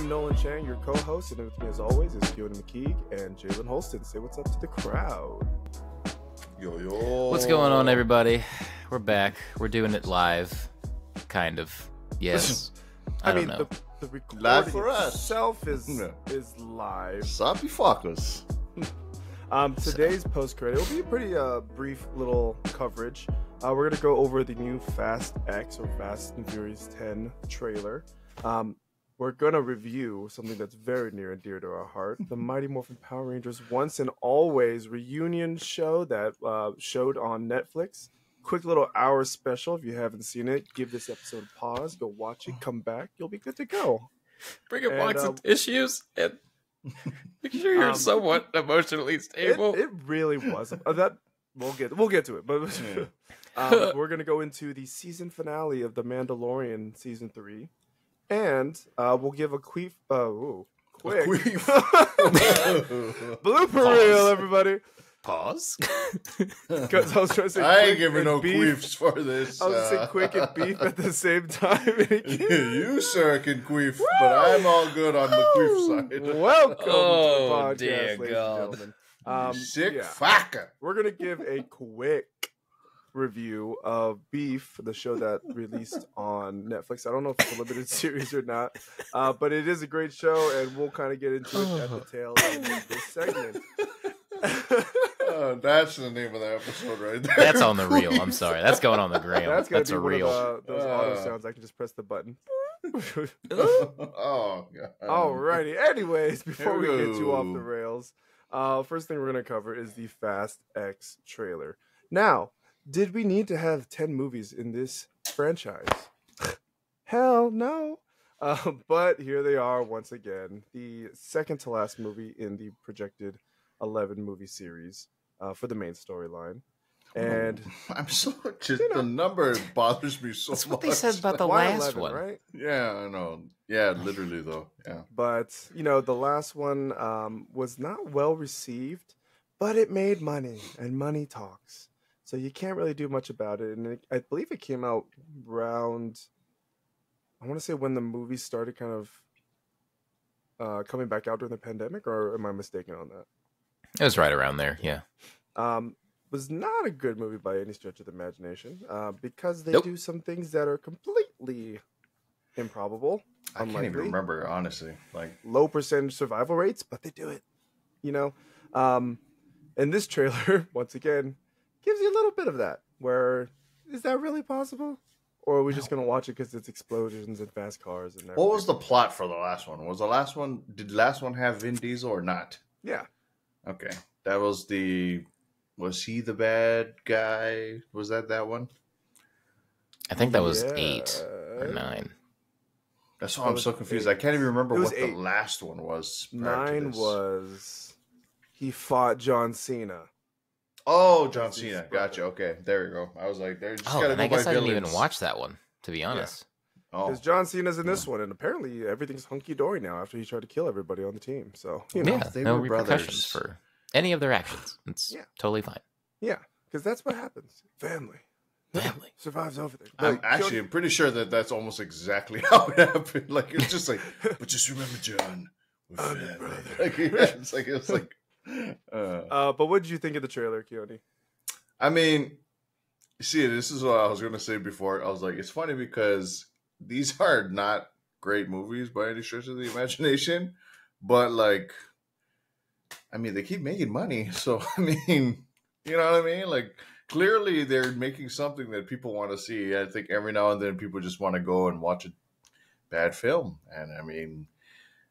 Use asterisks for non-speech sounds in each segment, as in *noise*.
am Nolan Chang, your co-host, and with me as always is Keone McKeague and Jalen Holston. Say what's up to the crowd. Yo yo. What's going on, everybody? We're back. We're doing it live, kind of. Yes. *laughs* I, I, don't mean, know. the, the recording Live for us. itself is Yeah. is live. Sappy fuckers. *laughs* Um, today's post credit will be a pretty uh, brief little coverage. Uh, we're gonna go over the new Fast X or Fast and Furious 10 trailer. Um, we're gonna review something that's very near and dear to our heart: the Mighty Morphin Power Rangers Once and Always reunion show that uh, showed on Netflix. Quick little hour special. If you haven't seen it, give this episode a pause, go watch it, come back, you'll be good to go. Bring a and, box uh, of tissues and *laughs* make sure you're Um, somewhat emotionally stable. it really was. Uh, that we'll get we'll get to it, but *laughs* um, *laughs* we're gonna go into the season finale of The Mandalorian season three, and uh, we'll give a quick, uh, ooh, quick *laughs* blooper Pause. reel, everybody. Pause. *laughs* Because I was trying to say, I ain't giving no beef. queefs for this. I was gonna uh, quick and beef at the *laughs* same time. and he can't- you sir can queef, but I'm all good on the queef side. Welcome Oh, to the podcast, dear ladies God. and gentlemen. Um, Sick yeah. fucker. we're gonna give a quick review of Beef, the show that released *laughs* on Netflix. I don't know if it's a limited *laughs* series or not, uh, but it is a great show, and we'll kind of get into it at the *sighs* tail end of this segment. Oh, *laughs* that's the name of the episode right there. That's on the reel. I'm sorry. That's going on the gram. That's That's, gonna be a one reel. of the, those auto Uh. sounds. I can just press the button. oh, God. Alrighty. Anyways, before we we get you off the rails, uh, first thing we're gonna cover is the Fast X trailer. Now, did we need to have ten movies in this franchise? Hell no. *laughs* Uh, but here they are once again, the second to last movie in the projected eleven movie series uh, for the main storyline. And *laughs* I'm so just You know. the number bothers me so That's much. what they said about the *laughs* why last 11, one. right? Yeah, I know. Yeah, literally though. Yeah. but you know the last one um, was not well received but it made money and money talks so you can't really do much about it and it, i believe it came out around i want to say when the movie started kind of uh, coming back out during the pandemic or am i mistaken on that It was right around there. Yeah. um, was not a good movie by any stretch of the imagination uh, because they Nope. do some things that are completely improbable I can't even remember honestly. Like low percentage survival rates, but they do it. You know, um, and this trailer *laughs* once again gives you a little bit of that. Where is that really possible, or are we just gonna watch it because it's explosions and fast cars and What was the plot for the last one? Was the last one did the last one have Vin Diesel or not? yeah? Okay. That was the was he the bad guy? Was that that one? I think that was eight or nine. That's oh, why I'm so confused. eight. I can't even remember what eight. the last one was. prior Nine was he fought John Cena. Oh, John Cena. Gotcha. Okay, there you go. I was like, there. Just Oh, gotta and go I guess by I didn't even watch that one, to be honest. Oh, Because John Cena's in this one, and apparently everything's hunky dory now after he tried to kill everybody on the team. So you know, Yeah, they no were repercussions brothers. for any of their actions. It's Yeah. totally fine. yeah, because that's what happens. Family Family. *laughs* survives everything. I'm actually Keone- I'm pretty sure that that's almost exactly *laughs* how it happened. Like it's just like, *laughs* but just remember, John, we're I'm family. brother. Like yeah, it's like it's like. *laughs* Uh, Uh, but what did you think of the trailer, Keone? I mean, see, this is what I was gonna say before. I was like, it's funny because these *laughs* are not great movies by any stretch of the imagination, but like, I mean, they keep making money, *laughs* so I mean, you know what I mean? Like, clearly they're making something that people want to see. I think every now and then people just want to go and watch a bad film, and I mean.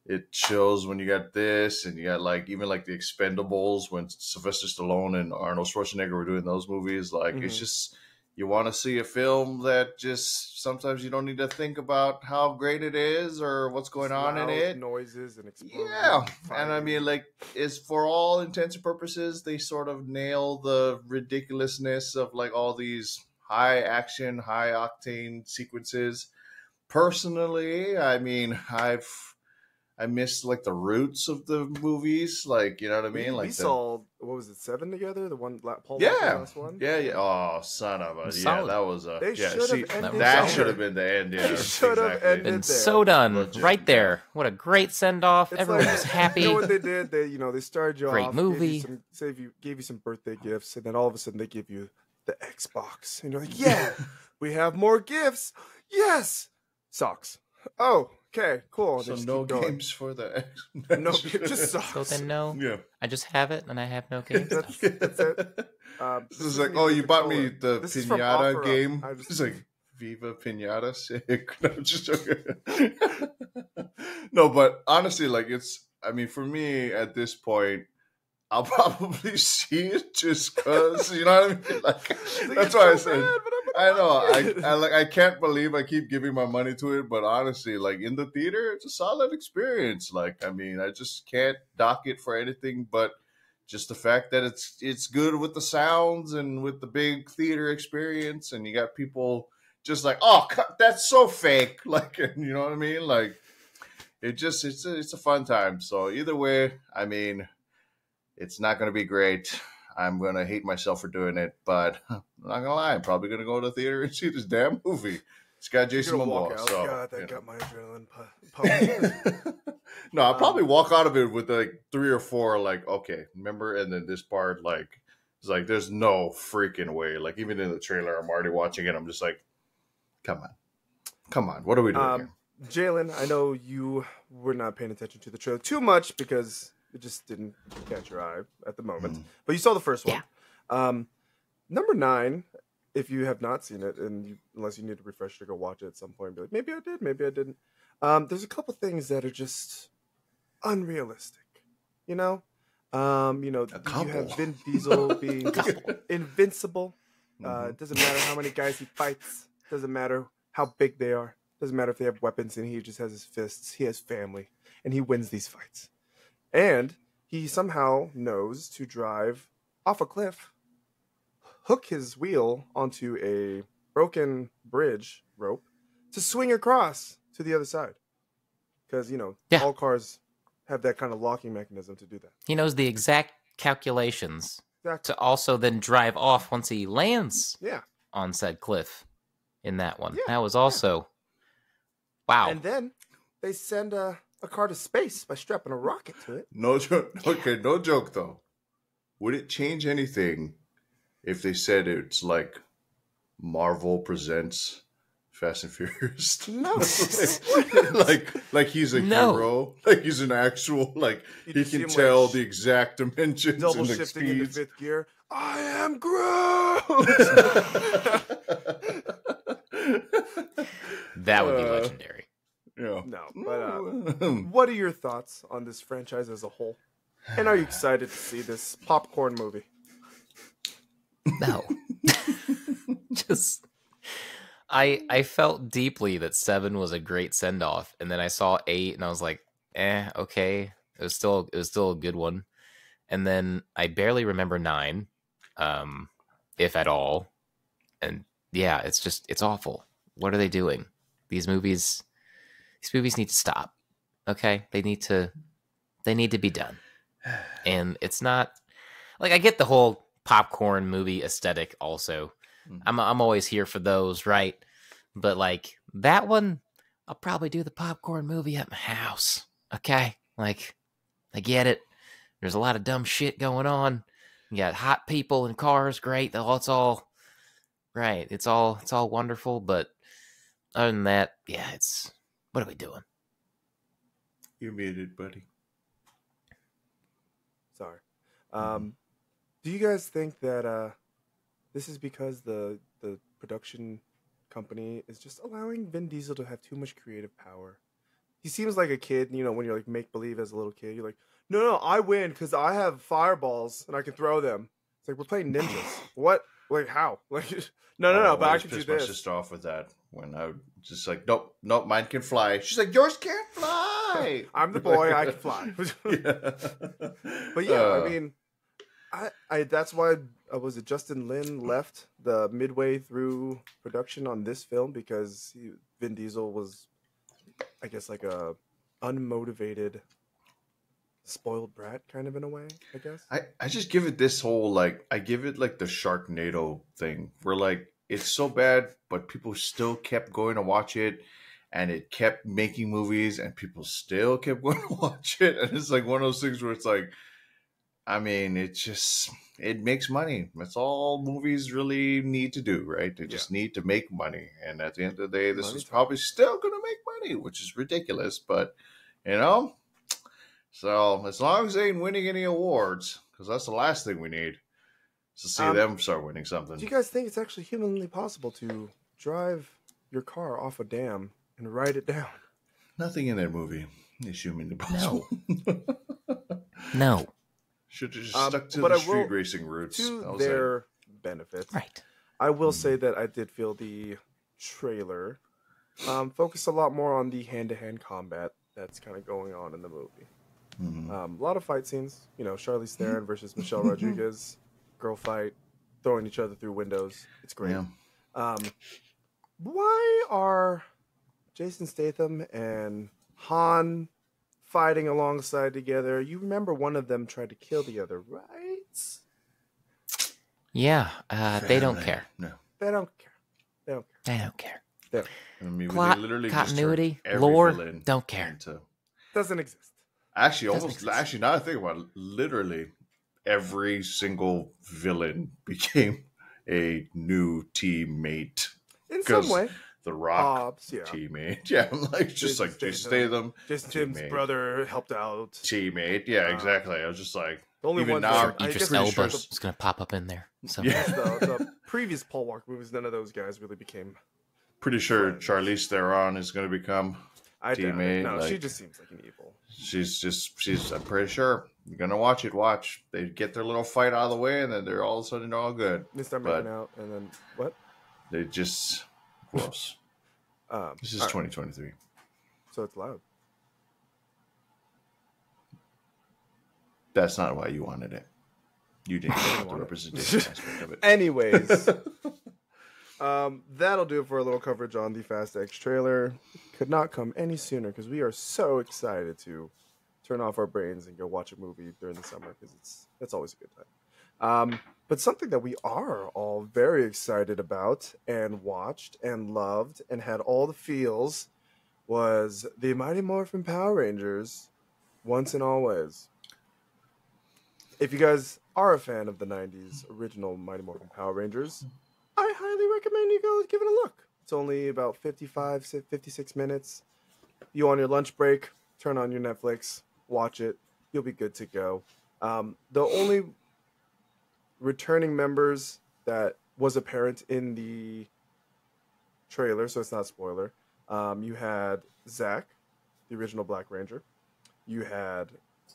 It chills when you got this, and you got like even like the Expendables when Sylvester Stallone and Arnold Schwarzenegger were doing those movies. Like it's Mhm. just you want to see a film that just sometimes you don't need to think about how great it is or what's going on in it. noises and explosions. Yeah, and and I mean, like, it's for all intents and purposes, they sort of nail the ridiculousness of like all these high action, high octane sequences. Personally, I mean, I've I missed like the roots of the movies. Like, you know what I mean? we, like we the, saw what was it, seven together? The one la- Paul Yeah. Walker last one. Yeah, yeah. Oh, son of a yeah. Solid. That was a They yeah. should have See, ended that should have been the end. Yeah, They should have exactly. ended Been there. so done Legit. right there. What a great send off. Everyone like- was happy. *laughs* You know what they did? They, you know, they started you Great off, gave movie. you some, save you, gave you some birthday gifts, and then all of a sudden they give you the Xbox, and you're like, yeah, *laughs* we have more gifts. Yes, socks. Oh, okay, cool. So just no games for the X. *laughs* No, just socks. so then no, yeah. I just have it and I have no *laughs* games. That's, that's it. *laughs* Um, This is isn't like, oh, you bought me the This pinata game. I just- It's like Viva Pinata, sick. No, I'm just joking. no, but honestly, like it's. I mean, for me at this point, I'll probably see it just cause you know what I mean. Like like, that's it's why I so said. bad, but I'm I know. I. I like. I can't believe I keep giving my money to it, but honestly, like in the theater, it's a solid experience. Like, I mean, I just can't dock it for anything but just the fact that it's it's good with the sounds and with the big theater experience, and you got people just like, oh, that's so fake. *laughs* Like, you know what I mean? Like, it just it's a, it's a fun time. So either way, I mean, it's not going to be great. I'm going to hate myself for doing it, but *laughs* I'm not going to lie. I'm probably going to go to the theater and *laughs* see this damn movie. It's got Jason gonna Momoa. So, God, that you know. got my adrenaline *laughs* pumping. no, I'll probably Um, walk out of it with like three or four, like, okay, remember? And then this part, like, it's like, there's no freaking way. Like, even in the trailer, I'm already watching it. I'm just like, come on. Come on. What are we doing Um, Jalen, I know you were not paying attention to the trailer too much because it just didn't catch your eye at the moment. Mm. But you saw the first one. Yeah. Um, number nine, if you have not seen it, and you, unless you need to refresh to go watch it at some point, be like, maybe I did, maybe I didn't. Um, there's a couple things that are just unrealistic. You know, um, you know, you couple. have Vin *laughs* Diesel being invincible. here? Uh, Mhm. it doesn't matter how many guys he fights. Doesn't matter how big they are. Doesn't matter if they have weapons and he just has his fists. He has family, and he wins these fights. And he somehow knows to drive off a cliff, hook his wheel onto a broken bridge rope to swing across to the other side. Because you know Yeah. all cars have that kind of locking mechanism to do that. He knows the exact calculations Exactly. to also then drive off once he lands Yeah. on said cliff in that one. Yeah, that was also wow. And then they send a, a car to space by strapping a rocket to it. No joke. *laughs* Okay, no joke though. Would it change anything if they said it's like Marvel presents Fast and *laughs* Furious? No. *laughs* like, like he's a No. hero. Like he's an actual. Like You he can him, like, tell the exact dimensions Double and the shifting into fifth gear. I am Groot. that would be Uh, legendary. Yeah. no, but uh, Mm. what are your thoughts on this franchise as a whole? And are you excited to see this popcorn movie? No. *laughs* Just I I felt deeply that 7 was a great send off and then I saw 8 and I was like, "Eh, okay." It was still it was still a good one. And then I barely remember 9 um if at all. And yeah, it's just it's awful. What are they doing? These movies these movies need to stop. Okay? They need to they need to be done. *sighs* And it's not like I get the whole popcorn movie aesthetic also. Mhm. I'm I'm always here for those, right? But like that one, I'll probably do the popcorn movie at my house. Okay? Like I get it. There's a lot of dumb shit going on. You got hot people and cars, great. Though it's all right. It's all it's all wonderful, but other than that, yeah, it's what are we doing? You made it, buddy. Sorry. Um, do you guys think that uh, this is because the the production company is just allowing Vin Diesel to have too much creative power? He seems like a kid, you know, when you're like make believe as a little kid, you're like, no, no, I win because I have fireballs and I can throw them. It's like we're playing ninjas. what? Like how? *laughs* Like no, no, no. But I can do pissed my sister off with that when I would just like, nope, nope, mine can fly. She's like, yours can't fly. *laughs* I'm the boy. I can fly. *laughs* yeah. But yeah, Uh, I mean, I, I that's why uh, was it Justin Lin left the midway through production on this film because he, Vin Diesel was, I guess, like a unmotivated, spoiled brat, kind of in a way. I guess. I, I just give it this whole like I give it like the Sharknado thing where like it's so bad, but people still kept going to watch it and it kept making movies and people still kept *laughs* going to watch it. And it's like one of those things where it's like I mean, it just it makes money. That's all movies really need to do, right? They just need to make money. And at the end of the day, this is probably still going to make money, which is ridiculous. But you know, so as long as they ain't winning any awards, because that's the last thing we need, is to see Um, them start winning something. Do you guys think it's actually humanly possible to drive your car off a dam and ride it down? Nothing in that movie is humanly possible. *laughs* No. Should have just Um, stuck to but the I will- street racing routes. To I was like, their benefit, Right. I will Hmm. say that I did feel the trailer um, focus a lot more on the hand-to-hand combat that's kind of going on in the movie. Mhm. Um, a lot of fight scenes. You know, Charlize Theron versus Michelle *laughs* Rodriguez, girl fight, throwing each other through windows. It's great. yeah. Um, why are Jason Statham and Han fighting alongside together? You remember one of them tried to kill the other, right? Yeah. Uh, they don't care. No. They don't care. They don't care. They don't care. I mean, Plot, they literally continuity, every lore, villain don't care. into- Doesn't exist. Actually, Doesn't almost actually now I think about it, literally every single villain *laughs* became a new teammate. In some way. The Rock Hobbs, yeah. teammate. *laughs* Yeah, I'm like just Jason like Jason Statham. Statham, Jason Tim's teammate. brother helped out. teammate. Yeah, Uh, exactly. I was just like, The only Even one now, that I Idris guess pretty Elba sure is going to pop up in there. So Yeah. the, the *laughs* previous Paul Walker movies, none of those guys really became. pretty sure Friends. Charlize Theron is going to become. I. Teammate, No, she just seems like an evil. She's just. She's. I'm pretty sure you're gonna watch it. Watch. They get their little fight out of the way, and then they're all of a sudden all good. They start making out, and then what? They just gross. *coughs* Um, This is right, 2023. so it's loud. That's not why you wanted it. You didn't *laughs* want the representation aspect of it. *laughs* Anyways, *laughs* um, that'll do it for a little coverage on the Fast X trailer. Could not come any sooner because we are so excited to turn off our brains and go watch a movie during the summer because it's that's always a good time. Um, but something that we are all very excited about and watched and loved and had all the feels was the Mighty Morphin Power Rangers once and always. If you guys are a fan of the 90s original Mighty Morphin Power Rangers, I highly recommend you go give it a look. It's only about 55, 56 minutes. You on your lunch break, turn on your Netflix, watch it. You'll be good to go. Um, the only returning members that was apparent in the trailer, so it's not spoiler. Um, you had Zach, the original Black Ranger. You had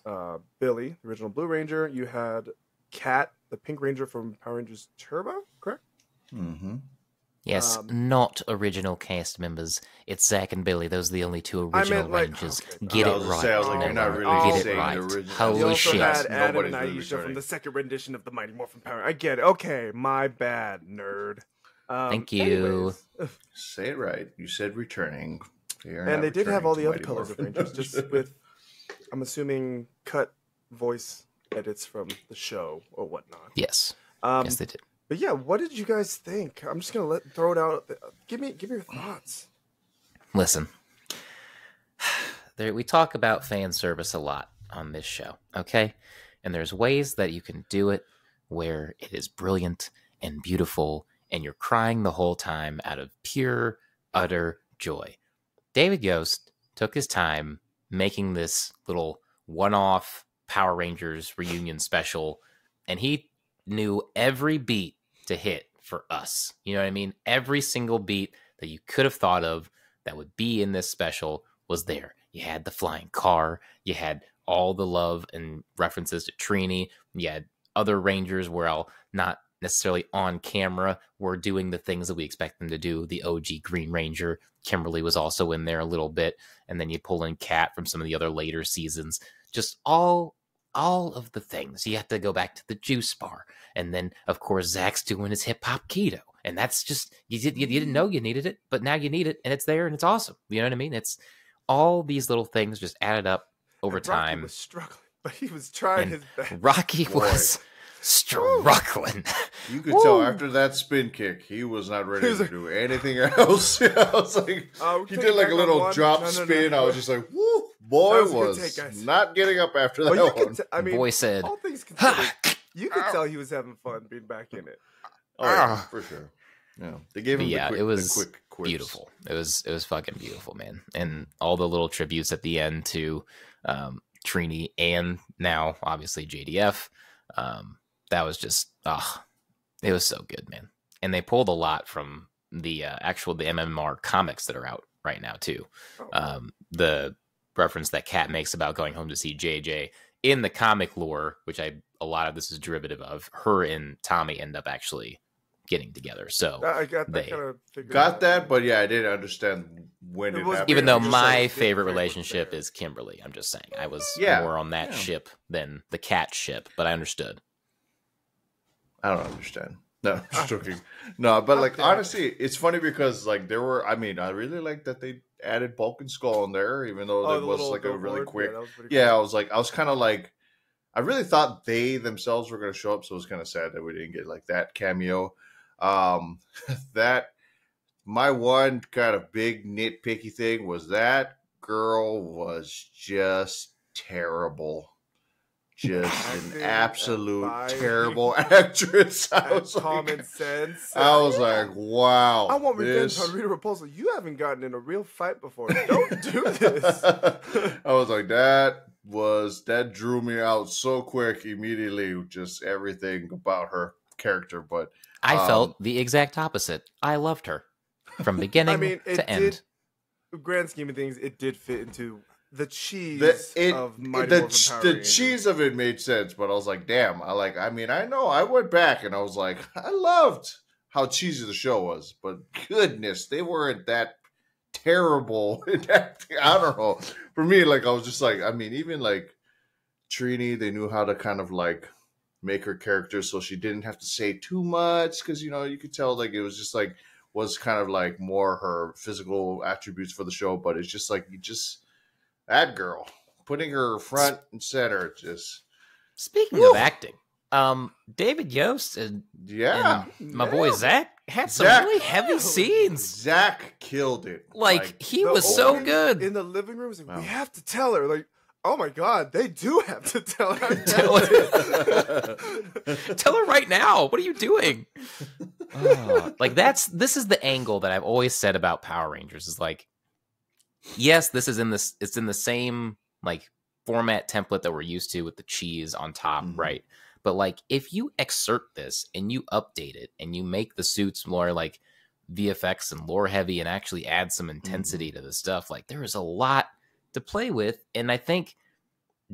uh, Billy, the original Blue Ranger. You had Kat, the Pink Ranger from Power Rangers Turbo, correct? Mm-hmm. yes, Um, not original cast members. It's Zach and Billy. Those are the only two I original meant, like- Rangers. okay, Get it right. say, I was like, you're not really Get it right. the original. Holy you also shit. had Adam Nobody's and really Aisha from the second rendition of the Mighty Morphin Power. I get it. Okay, my bad, nerd. Um, Thank you. anyways, *laughs* Say it right. You said returning. And they did have all the other Mighty colors of Morphin. Rangers, just *laughs* with, I'm assuming, cut voice edits from the show or whatnot. Yes. Um, yes, they did. But yeah, what did you guys think? I'm just gonna let throw it out. Give me, give me your thoughts. Listen, *sighs* there, we talk about fan service a lot on this show, okay? And there's ways that you can do it where it is brilliant and beautiful, and you're crying the whole time out of pure, utter joy. David Yost took his time making this little one off Power Rangers reunion special, and he knew every beat to hit for us. You know what I mean? Every single beat that you could have thought of that would be in this special was there. You had the flying car, you had all the love and references to Trini, you had other Rangers where I'll not necessarily on camera were doing the things that we expect them to do. The OG Green Ranger, Kimberly was also in there a little bit, and then you pull in Kat from some of the other later seasons. Just all all of the things. You have to go back to the juice bar. And then of course Zach's doing his hip hop kido. And that's just you, did, you, you didn't know mm. you needed it, but now you need it and it's there and it's awesome. You know what I mean? It's all these little things just added up over And Rocky time. was struggling, *laughs* but he was trying And his best. Rocky *laughs* Boy. was struggling. You could tell after that spin kick, he was not ready was to like- do anything else. *laughs* I was like, Uh, he did like a little one. drop No, no, no, spin. no. I was just like, woo, boy, That was a good was, take, not getting up after that But you one. could, t- I mean, Boy said, all things considered, "Ha!" you could tell he was having fun being back in it. oh, yeah, Ah. for sure. Yeah, they gave him But yeah, quick, it was the quick quips. beautiful. It was it was fucking beautiful, man. And all the little tributes at the end to um, Trini and now obviously JDF. Um, that was just ah, it was so good, man. And they pulled a lot from the uh, actual the MMR comics that are out right now too. Oh, Um, the reference that Kat makes about going home to see JJ in the comic lore, which I a lot of this is derivative of. Her and Tommy end up actually getting together. So I I got that they kind of Got out. that, but yeah, I didn't understand when It it, was happened. even though my like favorite relationship is Kimberly, I'm just saying I was Yeah, more on that yeah. ship than the cat ship, but I understood. I don't understand. No, just joking. No, but like honestly, it's funny because like there were. I mean, I really like that they added Bulk and Skull in there, even though Oh, it was like a really quick. Yeah, Yeah, I was like, I was kind of like, I really thought they themselves were going to show up, so it was kind of sad that we didn't get like that cameo. Um, *laughs* that my one kind of big nitpicky thing was that girl was just terrible. Just an absolute terrible *laughs* actress. I And was like, common sense. I was Yeah. like, wow. I want revenge this- on Rita Repulsa. You haven't gotten in a real fight before. Don't do *laughs* this. I was like, that was that drew me out so quick immediately. Just everything about her character, but I Um, felt the exact opposite. I loved her from *laughs* beginning I mean, it to end. did. Grand scheme of things, it did fit into the cheese the it of Mighty the, the cheese of it made sense. But I was like, damn. I like. I mean, I know. I went back and I was like, I loved how cheesy the show was, but goodness, they weren't that terrible. *laughs* in acting. I don't know. For me, like I was just like, I mean, even like Trini, they knew how to kind of like make her character so she didn't have to say too much because you know you could tell like it was just like was kind of like more her physical attributes for the show, but it's just like you just that girl putting her front and center just Speaking Woo. of acting, um, David Yost and, yeah. and my boy Zach had some Zach really heavy scenes. Zach killed it. Like, he was so good. in the living room. Like, Wow. we have to tell her. Like, oh my god, they do have to tell her. *laughs* Tell *laughs* Tell her right now. What are you doing? Oh, like that's this is the angle that I've always said about Power Rangers is like, yes, this is in this. It's in the same like format template that we're used to with the cheese on top, Mhm. right? But like, if you exert this and you update it and you make the suits more like VFX and lore heavy and actually add some intensity to the stuff, like there is a lot to play with, and I think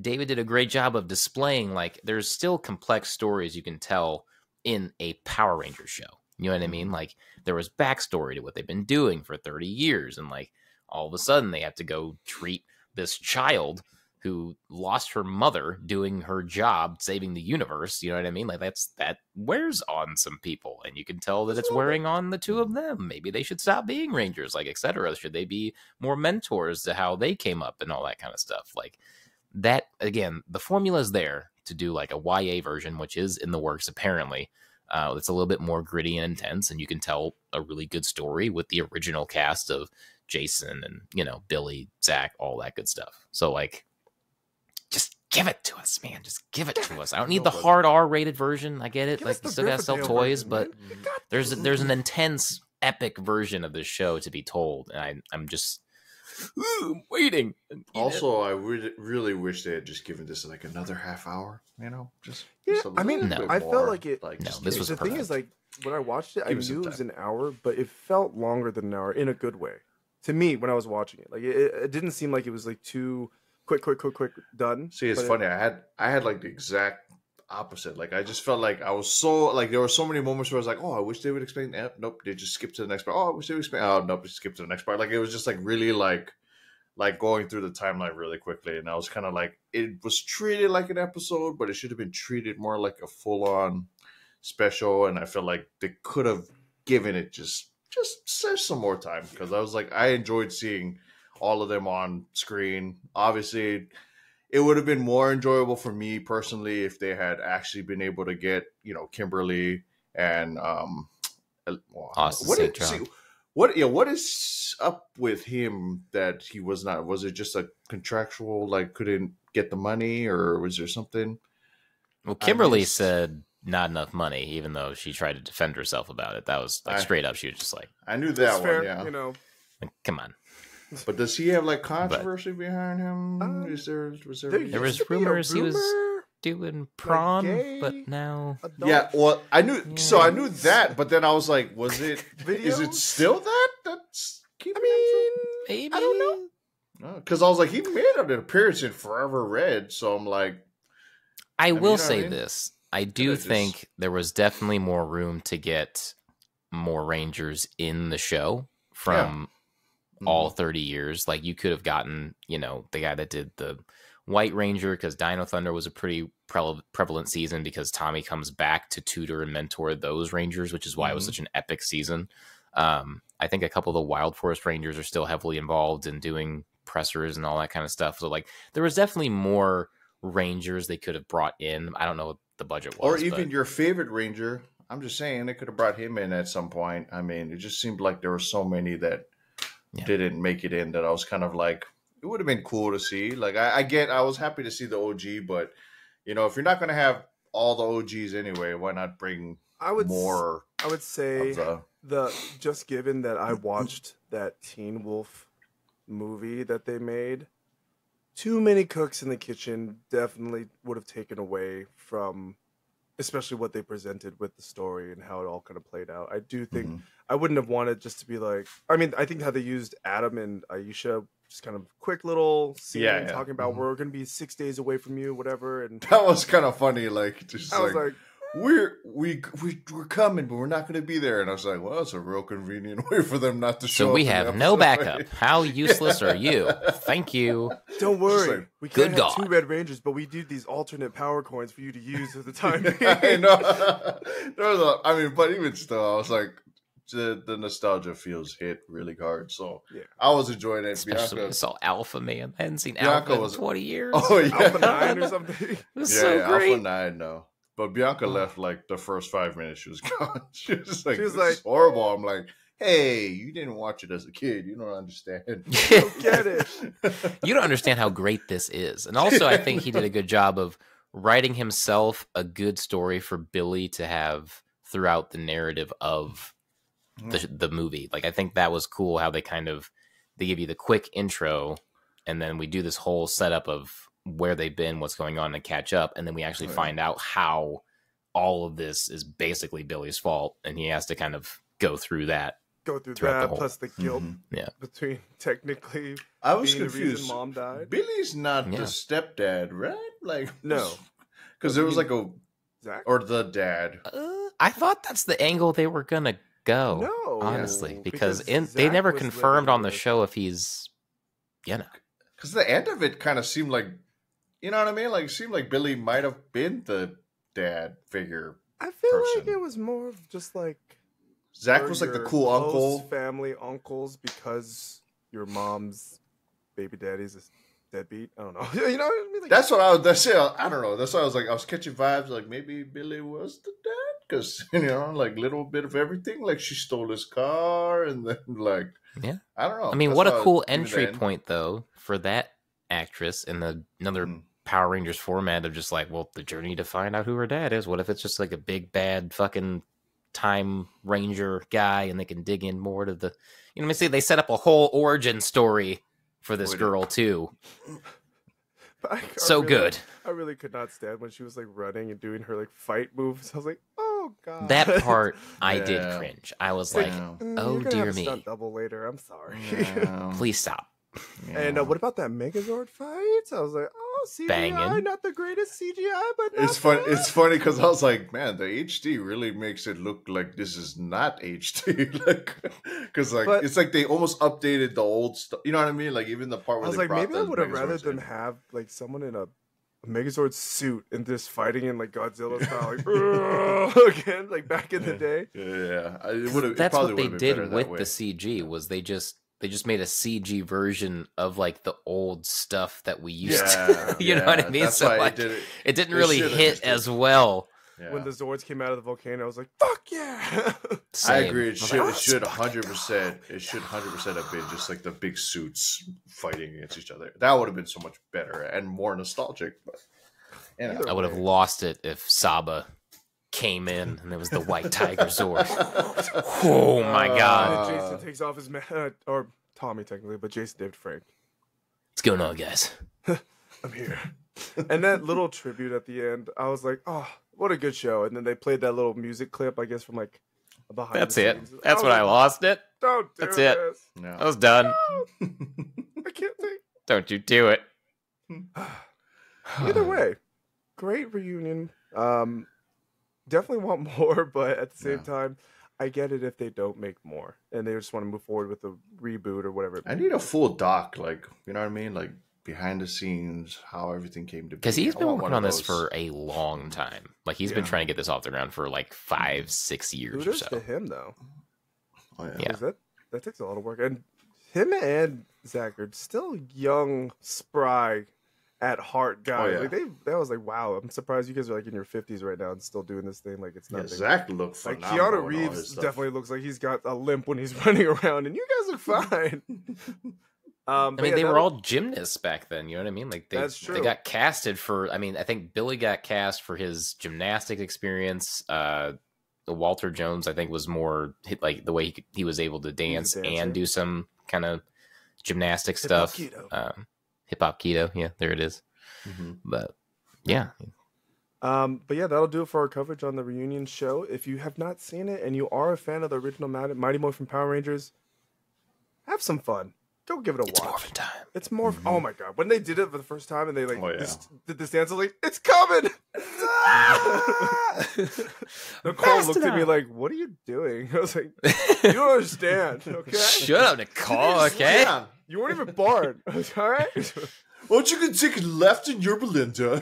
David did a great job of displaying like there's still complex stories you can tell in a Power Ranger show. You know what I mean? Like there was backstory to what they've been doing for 30 years, and like all of a sudden they have to go treat this child who lost her mother doing her job saving the universe. You know what I mean? Like that's that wears on some people, and you can tell that it's wearing on the two of them. Maybe they should stop being Rangers, like etc. Should they be more mentors to how they came up and all that kind of stuff? Like that again, the formula is there to do like a YA version, which is in the works apparently. Uh, it's a little bit more gritty and intense, and you can tell a really good story with the original cast of Jason and you know Billy, Zach, all that good stuff. So like, just give it to us, man. Just give it to us. I don't need the *laughs* hard R rated version. I get it. Give Like you still gotta sell toys, version, but man. You got there's to. there's an intense epic version of this show to be told, and I, I'm just ooh, I'm waiting. Also, I would really wish they had just given this like another half hour. You know, just, Yeah, just a I mean, little No. bit I felt like it- No, this was the thing is, like, when I watched it, I Give us some knew it was an hour, but it felt longer than an hour in a good way to me when I was watching it. Like, it, it didn't seem like it was like too quick, quick, quick, quick, done. See, it's but it- funny. I had I had like the exact opposite. Like I just felt like I was so like there were so many moments where I was like, oh, I wish they would explain. Eh, nope, they just skip to the next part. Oh, I wish they would explain. Oh, nope, just skip to the next part. Like it was just like really like like going through the timeline really quickly, and I was kind of like it was treated like an episode, but it should have been treated more like a full on special. And I felt like they could have given it just just just some more time because I was like I enjoyed seeing all of them on screen. Obviously, it would have been more enjoyable for me personally if they had actually been able to get you know Kimberly and um well, Austin what is- see, what yeah what is up with him that he was not was it just a contractual like couldn't get the money or was there something? Well, Kimberly said not enough money, even though she tried to defend herself about it. That was like I- straight up. She was just like, I knew That's that fair. one yeah You know, like, "Come on." but does he have like controversy behind him Um, is there was there, there, There was to be a rumors he was- Doing prom, gay but now adult yeah well i knew so i knew that but then i was like was it *laughs* is it still that that's keeping I mean, maybe I don't know. because i was like he made an appearance in forever red so i'm like I mean, will you know what I say mean? this: I do Could've just- think there was definitely more room to get more Rangers in the show from all 30 years. Like you could have gotten, you know, the guy that did the White Ranger because Dino Thunder was a pretty pre- prevalent season because Tommy comes back to tutor and mentor those Rangers, which is why it was Mhm. such an epic season. Um, I think a couple of the Wild Force Rangers are still heavily involved in doing pressers and all that kind of stuff. So like there was definitely more Rangers they could have brought in. I don't know what the budget was. or but- even your favorite ranger i'm just saying they could have brought him in at some point i mean it just seemed like there were so many that Yeah. didn't make it in that i was kind of like it would have been cool to see like I, I get i was happy to see the og but you know if you're not going to have all the og's anyway why not bring I would more I would say the the just given that I watched that Teen Wolf movie that they made, too many cooks in the kitchen definitely would have taken away from especially what they presented with the story and how it all kind of played out. I do think Mhm. I wouldn't have wanted just to be like I mean, I think how they used Adam and Aisha just kind of quick little scene Yeah, yeah. talking about Mhm. we're gonna be six days away from you, whatever, and that was kind of funny like just I was like like, we're we, we we're coming, but we're not going to be there. And I was like, well, it's a real convenient *laughs* way for them not to show. so we in have no backup. How *laughs* useless are you? Thank you. Don't worry, like, we can't have two Red Rangers, but we do these alternate power coins for you to use at the *laughs* time. I know. There was a, I mean, but even still, I was like, the, the nostalgia feels hit really hard. So Yeah. I was enjoying it. Especially when I Bianca. saw Alpha Man. I hadn't seen Bianca Alpha was- in 20 years. Oh yeah, Alpha Nine or something. It was yeah, so great. Alpha Nine. No, but Bianca mm. left like the first five minutes. She was *laughs* gone. *laughs* She was like, She was "This is like- horrible." I'm like, "Hey, you didn't watch it as a kid. You don't understand." *laughs* Don't get it. you don't understand how great this is. And also, I think he did a good job of writing himself a good story for Billy to have throughout the narrative of the mm. the movie. Like I think that was cool how they kind of they give you the quick intro and then we do this whole setup of where they've been, what's going on and catch up and then we actually Right. find out how all of this is basically Billy's fault and he has to kind of go through that. Go through Throughout the that whole- plus the guilt Mhm. between *laughs* technically I was being the confused. reason mom died. Billy's not Yeah. the stepdad, right? Like *laughs* No. because there was I like a Zach. or the dad. Uh, I thought that's the angle they were going to go. no, honestly, because, in Zach they never confirmed on the show if he's, you know, Because the end of it kind of seemed like, you know what I mean? Like, it seemed like Billy might have been the dad figure. I feel like it was more of just like Zach was like the cool close uncle. family uncles because your mom's baby daddy's a deadbeat. I don't know. *laughs* you know what I mean? Like, That's what I was. That's it. I don't know. That's why I was like, I was catching vibes. Like maybe Billy was the dad because *laughs* you know, like little bit of everything. Like she stole his car, and then *laughs* like, Yeah. I don't know. I mean, That's what a cool entry then- point though for that actress in the another Mm. Power Rangers format of just like, well, the journey to find out who her dad is. What if it's just like a big bad fucking time ranger guy, and they can dig in more to the, you know, what I mean, see, they set up a whole origin story for this Wait. girl too. But *laughs* I- I So really- good. I really could not stand when she was like running and doing her like fight moves. I was like, oh god. That part *laughs* I did cringe. I was It's like, Mm, oh, dear have me. stunt double later. I'm sorry. Yeah. *laughs* please stop. And uh, what about that Megazord fight? I was like, oh, CGI, Banging. not the greatest CGI, but not It's fun. bad. It's funny because I was like, man, the HD really makes it look like this is not HD. *laughs* like, because like But- it's like they almost updated the old stuff. You know what I mean? Like even the part where I where was they like, maybe I would have rather Megazords them have like someone in a Megazord suit and just fighting in like Godzilla style, like *laughs* *laughs* again, like back in the day. Yeah, yeah. I- It would. That's probably what they would've been better did with the CG was they just they just made a CG version of like the old stuff that we used Yeah, to. *laughs* you know what I mean? So like, it did it. it didn't They really hit as well. Yeah. When the Zords came out of the volcano, I was like, "Fuck yeah!" *laughs* I agree. It I was should. like, it "Oh, should hundred percent. It should hundred percent have been just like the big suits fighting against each other. That would have been so much better and more nostalgic. But you know. I would have lost it if Saba came in *laughs* and it was the White Tiger Zord. *laughs* oh my god. Uh, Jason takes off his ma- or Tommy technically, but Jason David Frank. What's going on, guys? *laughs* I'm here. and that little tribute at the end, I was like, "Oh, what a good show!" And then they played that little music clip, I guess, from like behind. That's the it. scenes. That's was when I lost it. Don't do That's it. this. I was done. I can't take. Don't you do it. *sighs* Either way, great reunion. Um, definitely want *laughs* more, but at the same Yeah. time, I get it if they don't make more and they just want to move forward with the reboot or whatever. I need a full doc, like you know what I mean, like behind the scenes, how everything came to be. Because he's been working on this for a long time. Like he's been trying to get this off the ground for like five, six years or Kudos to him though. Oh, yeah. Yeah. 'cause That that takes a lot of work, and him and Zach are still young, spry at heart guys. yeah. Like they, that was like, wow. I'm surprised you guys are like in your 50s right now and still doing this thing. Like it's Yeah, nothing. Zach looked like phenomenal Keanu Reeves definitely looks like he's got a limp when he's *laughs* running around, and you guys look *laughs* fine. um, I but mean, yeah, they were that'll- all gymnasts back then. You know what I mean? Like they, That's they got casted for. I mean, I think Billy got cast for his gymnastic experience. Uh, Walter Jones, I think, was more hit, like the way he, he was able to dance and do some kind of gymnastic stuff. Um, Hip hop kido, yeah, there it is. Mhm. But yeah, Um, but yeah, that'll do it for our coverage on the reunion show. If you have not seen it and you are a fan of the original Mighty, Mighty Morphin Power Rangers, have some fun. Go give it a it's watch. Morphin time. It's more. Oh my god! When they did it for the first time and they like Mm-hmm. Oh, yeah. this, did this dance, I was like, "It's coming!" *laughs* Nicole looked at me like, "What are you doing?" *laughs* I was like, "You don't understand, *laughs* okay? Shut up, Nicole. Okay. Yeah. You weren't even born, *laughs* all right?" Why don't you can take a left in your Belinda?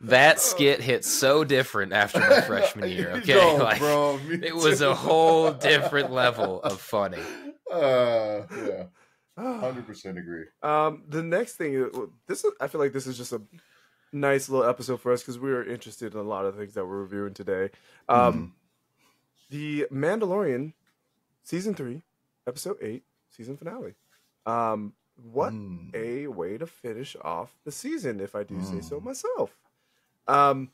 That skit hit so different after my *laughs* freshman year. Okay, No, Like, bro, me it was a whole different level of funny. *laughs* Uh, yeah, hundred *sighs* percent agree. Um, the next thing, uh, this is, I feel like this is just a nice little episode for us because we were interested in a lot of things that we're reviewing today. Um, the Mandalorian, season three, episode eight, season finale. Um, what Mm. a way to finish off the season, if I do say so Mm. myself. Um,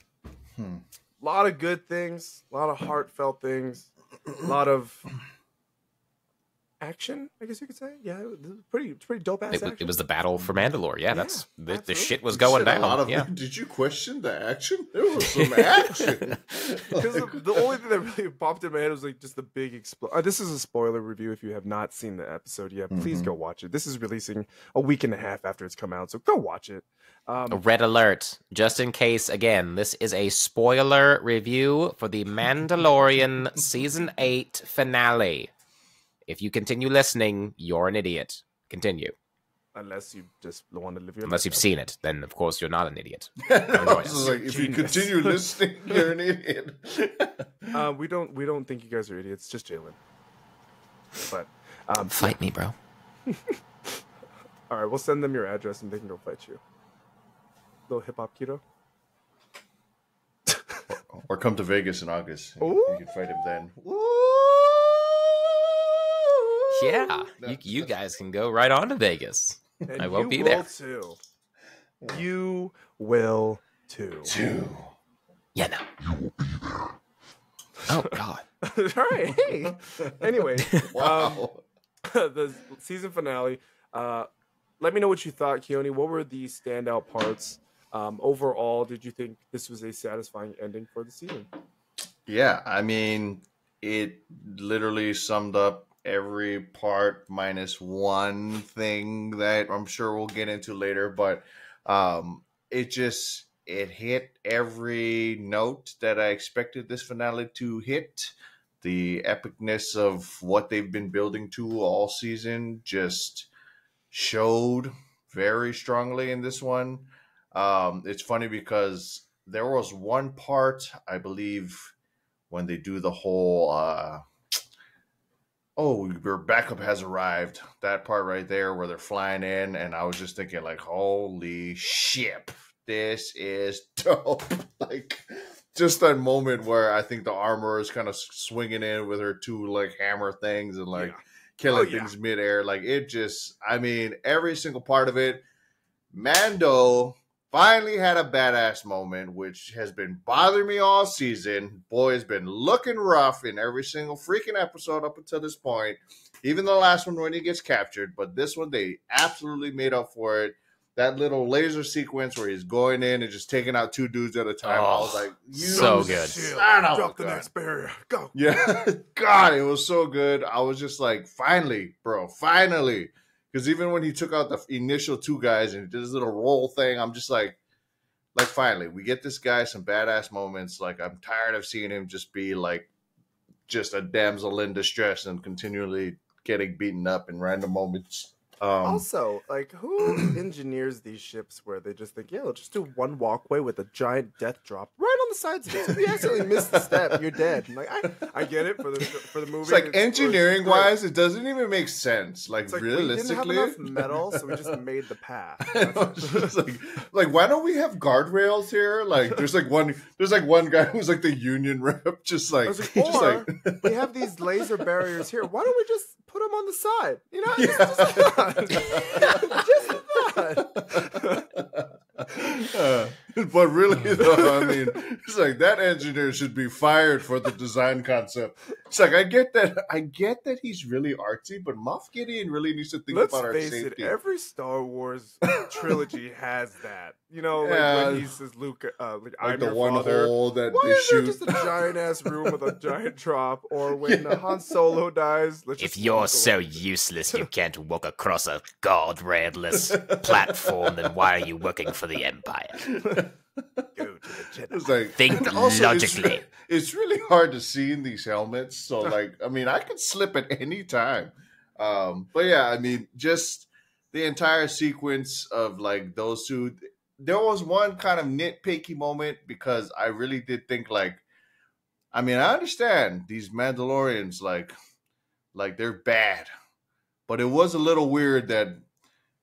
Hmm. a lot of good things, a lot of heartfelt things, a lot of action. I guess you could say, yeah, it was pretty, it's pretty dope ass It, action. was- it was the battle for Mandalore. Yeah, that's the, the shit was You going said a lot down. of- yeah, *laughs* Did you question the action? There was some *laughs* action. *laughs* Because the, the only thing that really popped in my head was like just the big explosion. Uh, this is a spoiler review. If you have not seen the episode yet, please Mhm. go watch it. This is releasing a week and a half after it's come out, so go watch it. Um, red alert. Just in case, again, this is a spoiler review for the Mandalorian season eight finale. If you continue listening, you're an idiot. Continue. unless you just want to live your Unless life. you've seen it, then of course you're not an idiot. *laughs* I was just like, if you continue *laughs* listening, you're an idiot. *laughs* Uh, we don't we don't think you guys are idiots. Just Jalen. But um, Fight me, bro. all right, we'll send them your address and they can go fight you. Little hip hop kido. or come to Vegas in August. You, Ooh. you can fight him then. Yeah, you, you guys can go right on to Vegas. And I won't you be will there. Too. You will too. Two. Yeah, no. Oh God. *laughs* all right. Hey. Anyway, *laughs* Wow. *laughs* the season finale. Uh, let me know what you thought, Keone. What were the standout parts? Um, overall, did you think this was a satisfying ending for the season? Yeah, I mean, it literally summed up every part minus one thing that I'm sure we'll get into later, but um it just it hit every note that I expected this finale to hit. The epicness of what they've been building to all season just showed very strongly in this one. Um, it's funny because there was one part, I believe, when they do the whole uh oh your backup has arrived that part right there where they're flying in and i was just thinking like holy shit this is *laughs* dope like just that moment where i think the armor is kind of swinging in with her two like hammer things and like Yeah. killing Oh, yeah. things midair like it just i mean every single part of it mando finally had a badass moment, which has been bothering me all season. Boy has been looking rough in every single freaking episode up until this point. Even the last one when he gets captured, but this one they absolutely made up for it. That little laser sequence where he's going in and just taking out two dudes at a time. I was Oh, like, you so good. son of a Drop the gun. next barrier. Go. Yeah, *laughs* God, it was so good. I was just like, finally, bro, finally. Because even when he took out the initial two guys and did his little roll thing, I'm just like, like finally, we get this guy some badass moments. Like I'm tired of seeing him just be like, just a damsel in distress and continually getting beaten up in random moments. Um, Also, like, who *clears throat* engineers these ships where they just think, yeah, let's just do one walkway with a giant death drop right on the sides of it. So if you accidentally miss the step, you're dead. Like, I, I get it for the for the movie. it's like It's- engineering wise, it doesn't even make sense. Like, It's like realistically, we didn't have enough metal, so we just *laughs* made the path. *laughs* Just like, like, why don't we have guardrails here? Like, there's like one, there's like one guy who's like the union rep, just like, like, *laughs* just or like, we have these laser barriers here. Why don't we just put them on the side? You know, Yeah. *laughs* just, just that. *laughs* Uh, *laughs* but really, though, I mean, it's like that engineer should be fired for the design concept. It's like I get that, I get that he's really artsy, but Moff Gideon really needs to think Let's about our safety. it, every Star Wars *laughs* trilogy has that. You know, like Yeah. when he says Luke, uh, like, like I'm the your one father. hole that Why they is there just a giant ass room with a *laughs* giant drop? Or when uh, Han Solo dies, let's If you're so away. useless you can't walk across a guardrailless platform, then why are you working for the Empire? *laughs* go to the Jedi. It's like Think and also, it's logically. re- It's, really hard to see in these helmets. So *laughs* like, I mean, I could slip at any time. Um, but yeah, I mean, just the entire sequence of like those two. There was one kind of nitpicky moment because I really did think like, I mean, I understand these Mandalorians like, like they're bad, but it was a little weird that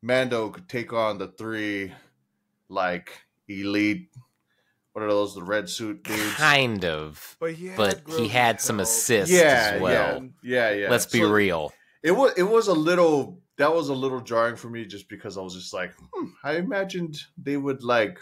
Mando could take on the three like elite what are those the red suit dudes Kind of. But he had, But he had some assists yeah as well. yeah yeah yeah Let's be So real. it was it was a little that was a little jarring for me just because i was just like hmm, i imagined they would like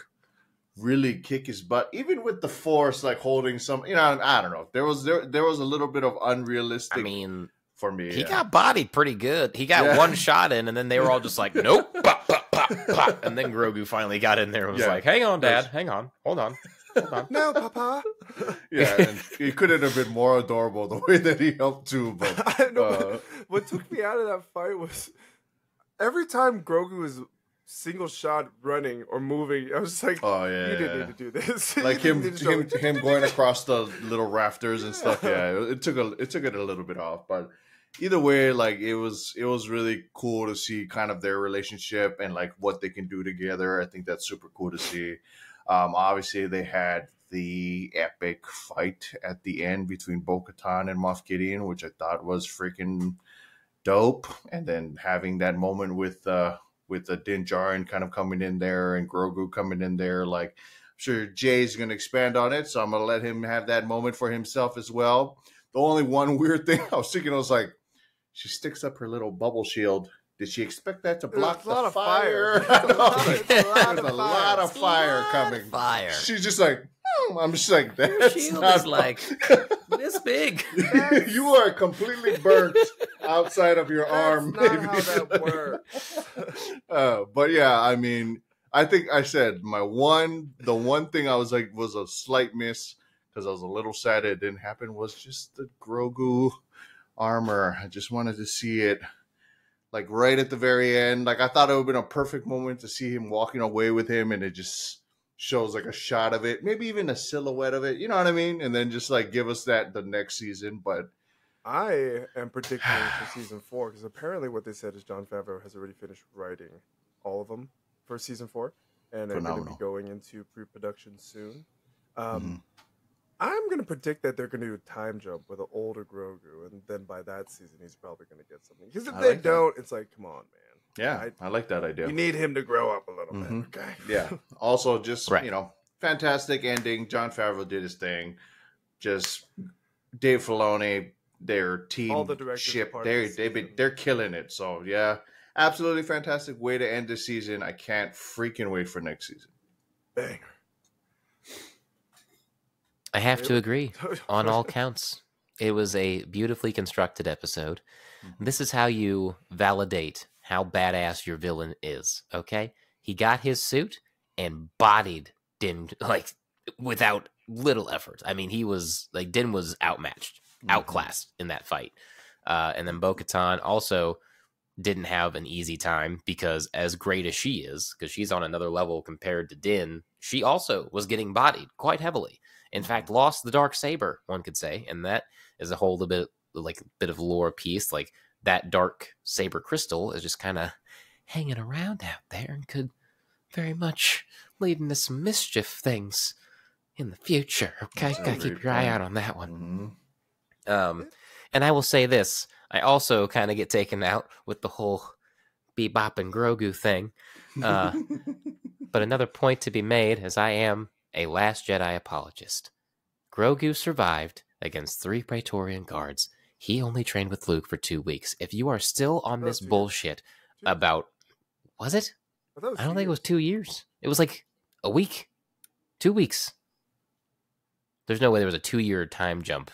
really kick his butt even with the force like holding some you know i don't know there was there, there was a little bit of unrealistic I mean, for me he yeah. got bodied pretty good. He got Yeah. one shot in, and then they were all just like, "Nope," *laughs* pop, pop, pop, pop. and then Grogu finally got in there and was Yeah. like, "Hang on, Dad, hang on, hold on, hold on." *laughs* No, Papa. *laughs* yeah and it couldn't have been more adorable the way that he helped too but I know. Uh, what took me out of that fight was every time Grogu was single shot running or moving, I was just like, oh yeah you yeah. didn't need to do this. like him, didn't need to him, him going across the little rafters and stuff. Yeah, it, it took a, it took it a little bit off, but either way, like it was, it was really cool to see kind of their relationship and like what they can do together. I think that's super cool to see. Um, obviously, they had the epic fight at the end between Bo Katan and Moff Gideon, which I thought was freaking dope. And then having that moment with uh with the Din Djarin kind of coming in there and Grogu coming in there, like I'm sure Jay's gonna expand on it, so I'm gonna let him have that moment for himself as well. The only one *laughs* weird thing I was thinking, I was like, she sticks up her little bubble shield. Did she expect that to block a lot the of fire? fire. *laughs* There's a lot of- there's a lot of fire. of fire Lot coming. Fire. She's just like, hmm. I'm just like, Your that's shield not is like *laughs* this big. *laughs* you are completely burnt outside of your That's arm. not maybe. how that works. uh, but yeah, I mean, I think I said my one, the one thing I was like was a slight miss because I was a little sad it didn't happen was just the Grogu armor. I just wanted to see it like right at the very end. Like I thought it would have been a perfect moment to see him walking away with him, and it just shows like a shot of it, maybe even a silhouette of it. You know what I mean? And then just like give us that the next season, but. I am predicting for *sighs* season four because apparently what they said is Jon Favreau has already finished writing all of them for season four, and they're going to be going into pre-production soon. Um, I'm gonna predict that they're gonna do a time jump with an older Grogu, and then by that season he's probably gonna get something. Because if I they like don't, it's like, come on, man. Yeah, I, I, like that idea. You need him to grow up a little Mhm. bit. Okay. *laughs* Yeah. Also, just Right. you know, fantastic ending. Jon Favreau did his thing. Just Dave Filoni, their team, All the directors ship. They the they been they're killing it. So yeah, absolutely fantastic way to end the season. I can't freaking wait for next season. Banger. I have to agree *laughs* on all counts. It was a beautifully constructed episode. This is how you validate how badass your villain is. Okay, he got his suit and bodied Din *laughs* like without little effort. I mean, he was like Din was outmatched, outclassed in that fight. Uh, and then Bo Katan also didn't have an easy time because, as great as she is, because she's on another level compared to Din, she also was getting bodied quite heavily. In fact, lost the dark saber, one could say, and that is a whole little bit like a bit of lore piece. Like that dark saber crystal is just kind of hanging around out there and could very much lead into some mischief things in the future. Okay, gotta keep your eye out on that one. Mhm. Um, and I will say this: I also kind of get taken out with the whole bebop and Grogu thing. Uh, *laughs* But another point to be made, as I am a Last Jedi apologist. Grogu survived against three Praetorian guards. He only trained with Luke for two weeks. If you are still on this two years. bullshit about, was it? I, was I don't two think it was two years. It was like a week, two weeks. There's no way there was a two year time jump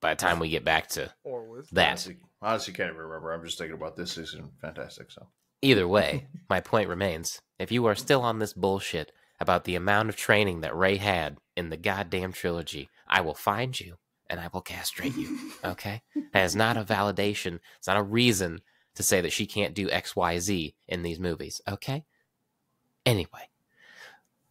by the time we get back to *laughs* Or was that. Honestly, honestly, can't even remember. I'm just thinking about this season. Fantastic. So Either way, *laughs* my point remains. If you are still on this bullshit about the amount of training that Rey had in the goddamn trilogy, I will find you and I will castrate you. *laughs* Okay? That is not a validation. It's not a reason to say that she can't do XYZ in these movies. Okay? Anyway,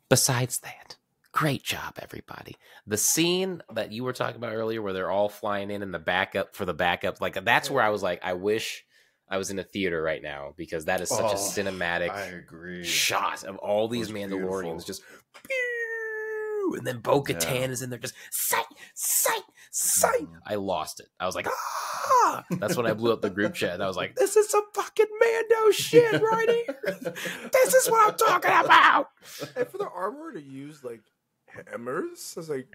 besides that, great job, everybody. The scene that you were talking about earlier where they're all flying in in the backup for the backup, like that's where I was like, I wish I was in a theater right now because that is such Oh, a cinematic shot of all these Mandalorians beautiful. just pew, and then Bo Katan Yeah. is in there just sight, sight, sight. Mhm. I lost it. I was like, ah! That's when I blew up the group chat. And I was like, *laughs* this is some fucking Mando shit right here. *laughs* This is what I'm talking about. And for the armor to use like hammers, I was like,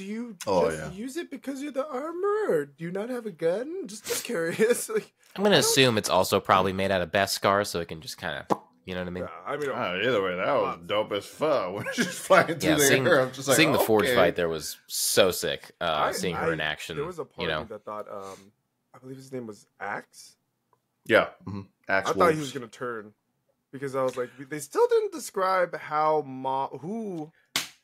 do you Oh, just yeah. use it because you're the armor, or do you not have a gun? *laughs* Just, just *laughs* curious. like, I'm gonna assume it's also probably made out of Beskar, so it can just kind of, you know what I mean? yeah, I mean, Oh, either way, that was dope as fuck. *laughs* When she's flying through Yeah, the seeing- air, I'm just like, Seeing the Forge fight there was so sick. Uh, I- seeing her I- in action, there was a part you of know. me that thought, um, I believe his name was Axe. Yeah, mm-hmm. I thought he was gonna turn because I was like, they still didn't describe how Ma who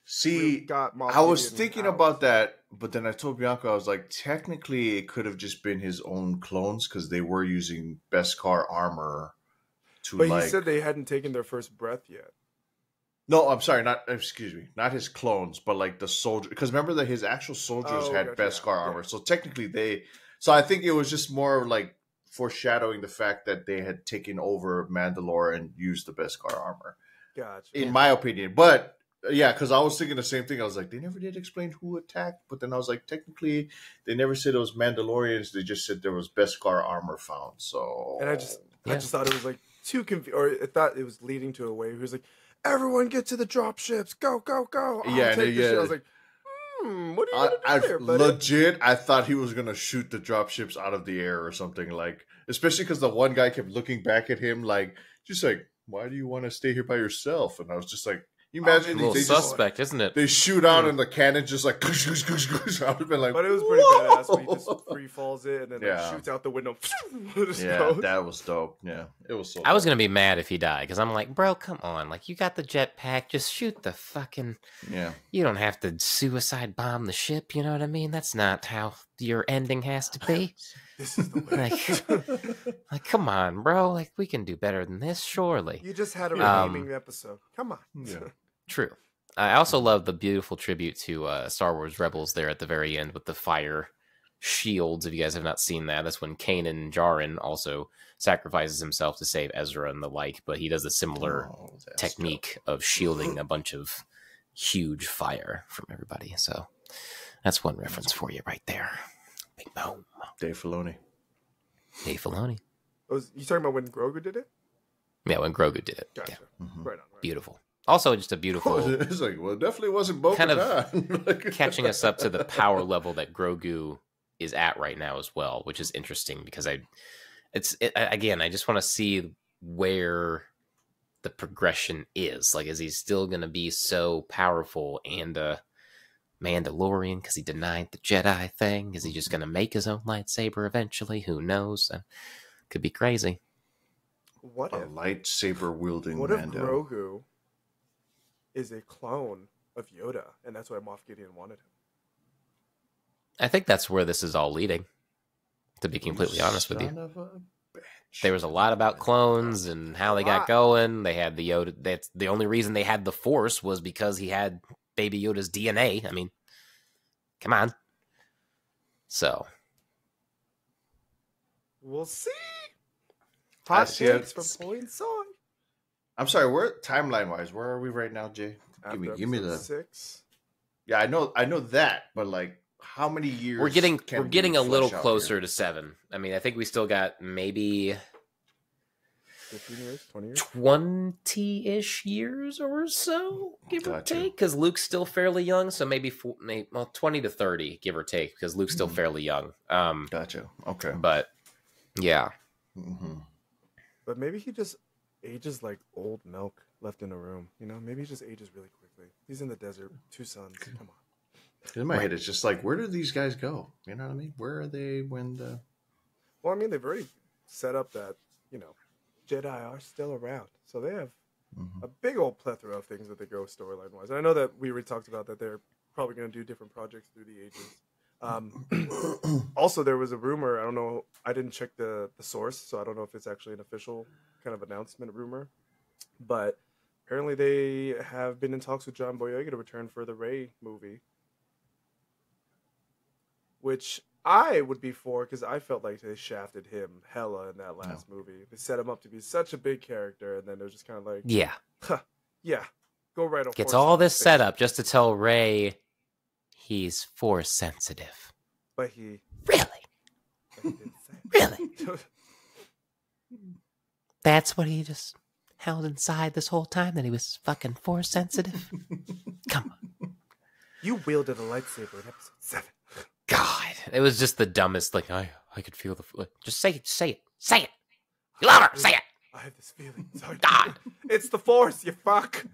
See, got Moff I was Gideon thinking out. about that, but then I told Bianca, I was like, technically, it could have just been his own clones because they were using Beskar armor to But like. he said they hadn't taken their first breath yet. no, I'm sorry, not excuse me, not his clones, but like the soldier. Because remember that his actual soldiers Oh, had gotcha, Beskar yeah. armor, so technically they. So I think it was just more like foreshadowing the fact that they had taken over Mandalore and used the Beskar armor. Gotcha. in my opinion. But yeah, because I was thinking the same thing. I was like, they never did explain who attacked, but then I was like, technically, they never said it was Mandalorians. They just said there was Beskar armor found. So, And I just, I just thought it was like too confused, or I thought it was leading to a way. He was like, "Everyone get to the drop ships, go, go, go!" I'll Yeah, take yeah. this. I was like, "Hmm, what are you I, gonna do I there, buddy?" legit, I thought he was gonna shoot the dropships out of the air or something like, especially because the one guy kept looking back at him like, just like, why do you want to stay here by yourself? And I was just like, you imagine little they just suspect, isn't it? they shoot out Yeah. and the cannon just like, I would have been like, But it was pretty badass when he just free falls it and then Yeah. like, shoots out the window. *laughs* Yeah, goes. that was dope. Yeah, it was so. I was gonna be mad if he died because I'm like, bro, come on, like you got the jetpack, just shoot the fucking. Yeah, You don't have to suicide bomb the ship. You know what I mean? That's not how your ending has to be. *laughs* This is the way. Like, *laughs* like, come on, bro. Like we can do better than this, surely. you just had a Um, redeeming episode. Come on. Yeah. True. I also love the beautiful tribute to uh, Star Wars Rebels there at the very end with the fire shields. If you guys have not seen that, that's when Kanan Jarrus also sacrifices himself to save Ezra and the like. But he does a similar Oh, that's technique of shielding a bunch of huge fire from everybody. So That's one reference for you right there. Big boom. Dave Filoni. Dave Filoni. Was you talking about when Grogu did it? Yeah, when Grogu did it. Gotcha. Yeah, Mhm. Right on. Right. beautiful. Also, just a beautiful *laughs* it's like, well, it definitely wasn't Bo Kind of *laughs* catching us up to the power *laughs* level that Grogu is at right now as well, which is interesting because I, it's it, again, I just want to see where the progression is. Like, is he still going to be so powerful and a Mandalorian because he denied the Jedi thing? Is he just going to make his own lightsaber eventually? Who knows? Uh, could be crazy. What a if? lightsaber wielding What if Mando. Grogu is a clone of Yoda, and that's why Moff Gideon wanted him? I think that's where this is all leading. To be completely honest with you. Son of a bitch. there was a lot about clones and how they got going. They had the Yoda. That's the only reason they had the Force was because he had Baby Yoda's DNA. I mean, come on. So We'll see. I Hot takes from Poi N Soy. I'm sorry. Where timeline wise, where are we right now, Jay? Give me, give me the. six. Yeah, I know, I know that, but like, how many years? we're getting can we're we getting a little closer here? to seven. I mean, I think we still got maybe 15 years, 20 years. twenty ish years or so, give or take. Because Luke's still fairly young, so maybe, four, maybe well twenty to thirty, give or take. Because Luke's still Mhm. fairly young. Um, Gotcha. Okay. but yeah, hmm But maybe he just ages like old milk left in a room. You know, maybe he just ages really quickly. He's in the desert, two sons. Come on. In my Right. head, it's just like, where do these guys go? You know what I mean? Where are they when the? Well, I mean, they've already set up that you know, Jedi are still around, so they have Mhm. a big old plethora of things that they go storyline wise. And I know that we already talked about that they're probably going to do different projects through the ages. Um, *clears throat* also, there was a rumor. I don't know. I didn't check the the source, so I don't know if it's actually an official kind of announcement rumor. But apparently, they have been in talks with John Boyega to return for the Rey movie, which I would be for because I felt like they shafted him hella in that last movie. They set him up to be such a big character, and then it was just kind of like, yeah. yeah, go right. Gets all this his set face. up just to tell Rey he's force sensitive. but he, Really? but he. really. *laughs* That's what he just held inside this whole time that he was fucking force sensitive? *laughs* Come on. you wielded a lightsaber in episode seven. God. It was just the dumbest Like I I could feel the like, just say it, say it. Say it. You love her, say it. I have this feeling. Sorry, God. *laughs* it's the Force. You fuck.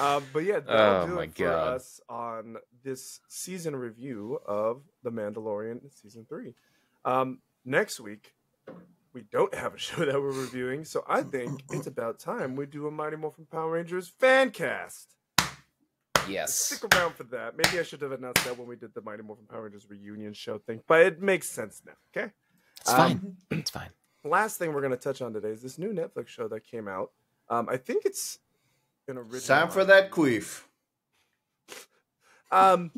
Um, but yeah, that'll Oh do it for God. us on this season review of The Mandalorian season three. Um, next week, we don't have a *laughs* show that we're reviewing, so I think it's about time we do a Mighty Morphin Power Rangers fan cast. yes. Stick around for that. Maybe I should have announced that when we did the Mighty Morphin Power Rangers reunion show thing, but it makes sense now. Okay. It's Um, fine. It's fine. last thing we're going to touch on today is this new Netflix show that came out. Um, I think it's an original. Time for that queef. *laughs* Um,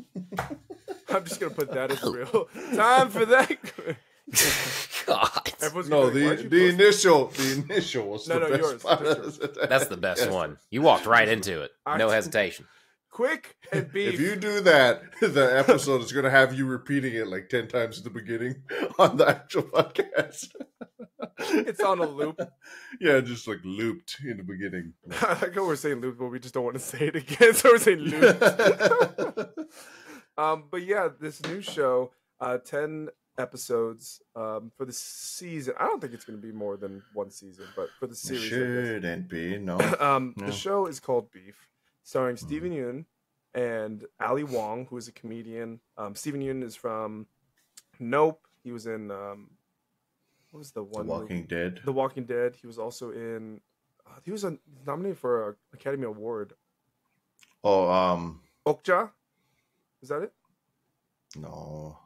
I'm just going to put that as real. time for that. *laughs* God. Everyone's No, gonna be like, the "Why'd the you post initial the initial was No, the no, best yours, part. just That's the best Yes. one. You walked right into it. No hesitation. quick and *laughs* beef? If you do that, the episode is going to have you repeating it like 10 times at the beginning on the actual podcast. *laughs* It's on a loop. *laughs* Yeah, just like looped in the beginning. *laughs* I like how we're saying loop, but we just don't want to say it again, so we're saying loop. um, but yeah, this new show, uh, ten episodes um, for the season. I don't think it's going to be more than one season, but for the series, I guess. shouldn't be, no. um, Yeah. the show is called Beef, starring Steven Yeun and Ali Wong, who is a comedian. Um, Steven Yeun is from Nope. He was in um, what was the The one? movie? Walking Dead. The Walking Dead. He was also in. Uh, he was a, nominated for an Academy Award. Oh, um, Okja, is that it? no.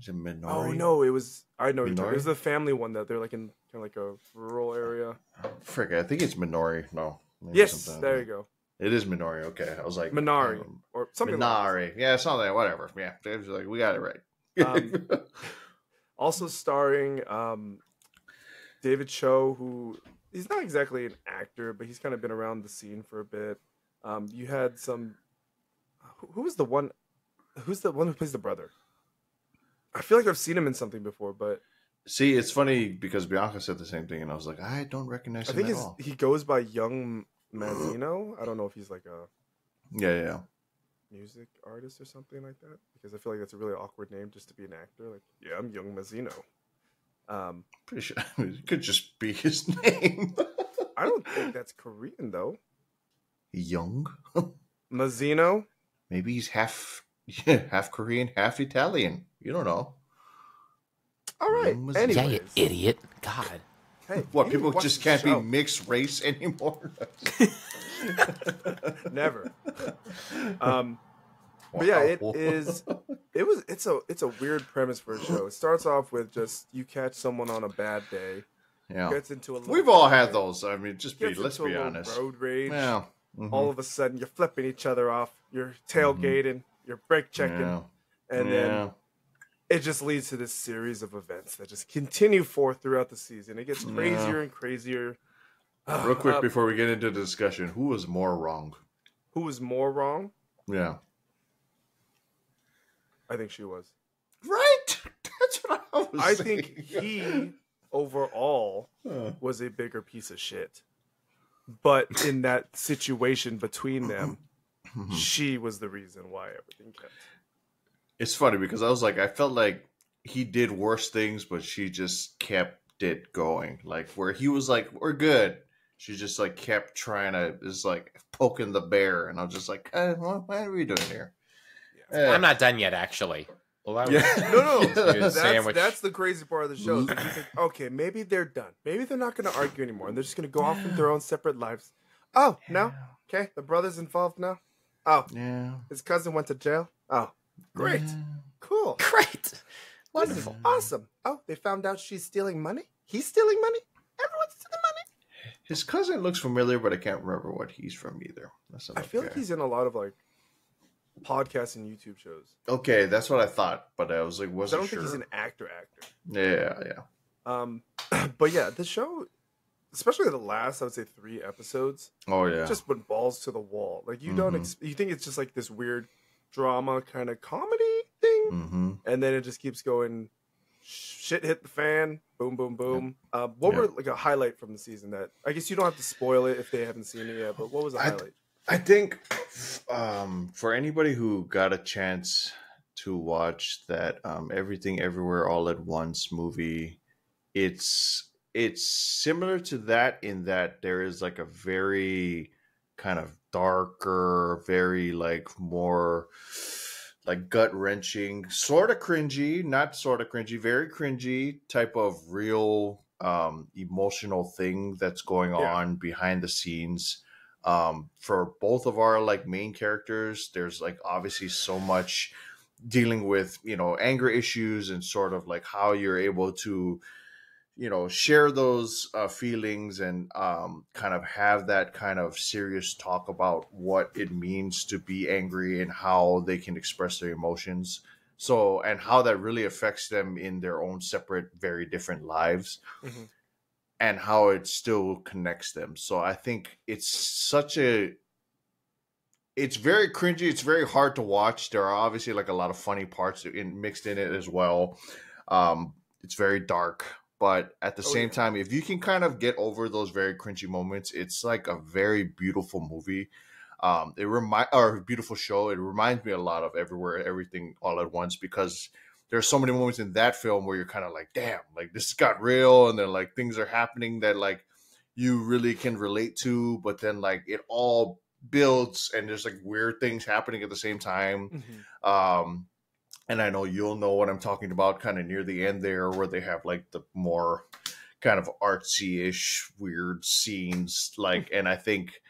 Is it Minori? Oh no, it was. I know. you're It was the family one that they're like in kind of like a rural area. Frick, I think it's Minori. No. Yes, there you go. It is Minori. Okay, I was like Minari um, or something. Like Minari. Yeah, something. Whatever. Yeah, it was like we got it right. Um, *laughs* also starring um, David Choe, who he's not exactly an actor, but he's kind of been around the scene for a bit. Um, you had some. Who, was the one? Who's the one who plays the brother? I feel like I've seen him in something before, but See, it's funny because Bianca said the same thing, and I was like, I don't recognize I him think at all. he goes by Young Mazino. I don't know if he's like a Yeah, yeah, yeah. Music artist or something like that because I feel like that's a really awkward name just to be an actor. Like, yeah, I'm Young Mazino. Um, Pretty sure *laughs* it could just be his *laughs* name. I don't think that's Korean though. Young. *laughs* Mazino. Maybe he's half yeah, half Korean, half Italian. You don't know. All right. Young Mazino. Yeah, you idiot. God. hey, What you need to people just can't be mixed race anymore. *laughs* Never. Um, but yeah, it is. It was. It's a. It's a weird premise for a show. It starts off with just you catch someone on a bad day, Yeah, gets into a. We've all had those. I mean, just be let's be honest. Road rage. Yeah. Mhm. All of a sudden, you're flipping each other off. You're tailgating. You're brake checking, Yeah. and yeah. then it just leads to this series of events that just continue forth throughout the season. It gets Yeah. crazier and crazier. Real quick Uh, before we get into the discussion, who was more wrong? who was more wrong? Yeah. I think she was. Right. *laughs* That's what I was. I saying. think he overall Huh. was a bigger piece of shit. But in that situation between them, she was the reason why everything kept. It's funny because I was like, I felt like he did worse things, but she just kept it going. Like where he was like, "We're good," she just like kept trying to, just like poking the bear, and I was just like, eh, what, what are we doing here? Eh. I'm not done yet, actually. Well, that was- *laughs* Yeah. No, no, *laughs* that's, that's the crazy part of the show. is that you think, okay, maybe they're done. Maybe they're not going to argue anymore, and they're just going to go off in their own separate lives. Oh, no, okay, the brother's involved now. Oh, Yeah. his cousin went to jail. Oh, great, Yeah. cool. Great. This Wonderful. awesome. Oh, they found out she's stealing money. He's stealing money. Everyone's stealing money. His cousin looks familiar, but I can't remember what he's from either. That's I feel like he's in a lot of like podcasts and YouTube shows. okay. That's what I thought, but I was like, I wasn't don't sure. think he's an actor. Actor. Yeah, yeah. Um, *clears throat* but yeah, the show, especially the last, I would say three episodes, Oh yeah. just went balls to the wall. Like you don't, Mhm. ex- you think it's just like this weird drama kind of comedy thing, mm-hmm. and then it just keeps going. Shit hit the fan. Boom, boom, boom. Uh, what Yeah. were like a highlight from the season that I guess you don't have to spoil it if they haven't seen it yet. But what was a I- highlight? I think um, for anybody who got a chance to watch that um, Everything Everywhere All at Once movie, it's it's similar to that in that there is like a very kind of darker, very like more like gut wrenching, sort of cringy, not sort of cringy, very cringy type of real um, emotional thing that's going Yeah. on behind the scenes um for both of our like main characters there's like obviously so much dealing with you know anger issues and sort of like how you're able to you know share those uh, feelings and um kind of have that kind of serious talk about what it means to be angry and how they can express their emotions so and how that really affects them in their own separate very different lives Mhm. and how it still connects them. So I think it's such a it's very cringy. It's very hard to watch. There are obviously like a lot of funny parts in, mixed in it as well. Um, it's very dark, but at the Oh, same yeah. time, if you can kind of get over those very cringy moments, it's like a very beautiful movie. Um, it remind or a beautiful show. It reminds me a lot of Everywhere, Everything, All at Once because there's so many moments in that film where you're kind of like, damn, like this got real, and then like things are happening that like you really can relate to, but then like it all builds and there's like weird things happening at the same time. Mhm. Um, and I know you'll know what I'm talking about kind of near the end there, where they have like the more kind of artsy ish weird scenes. Like, and I think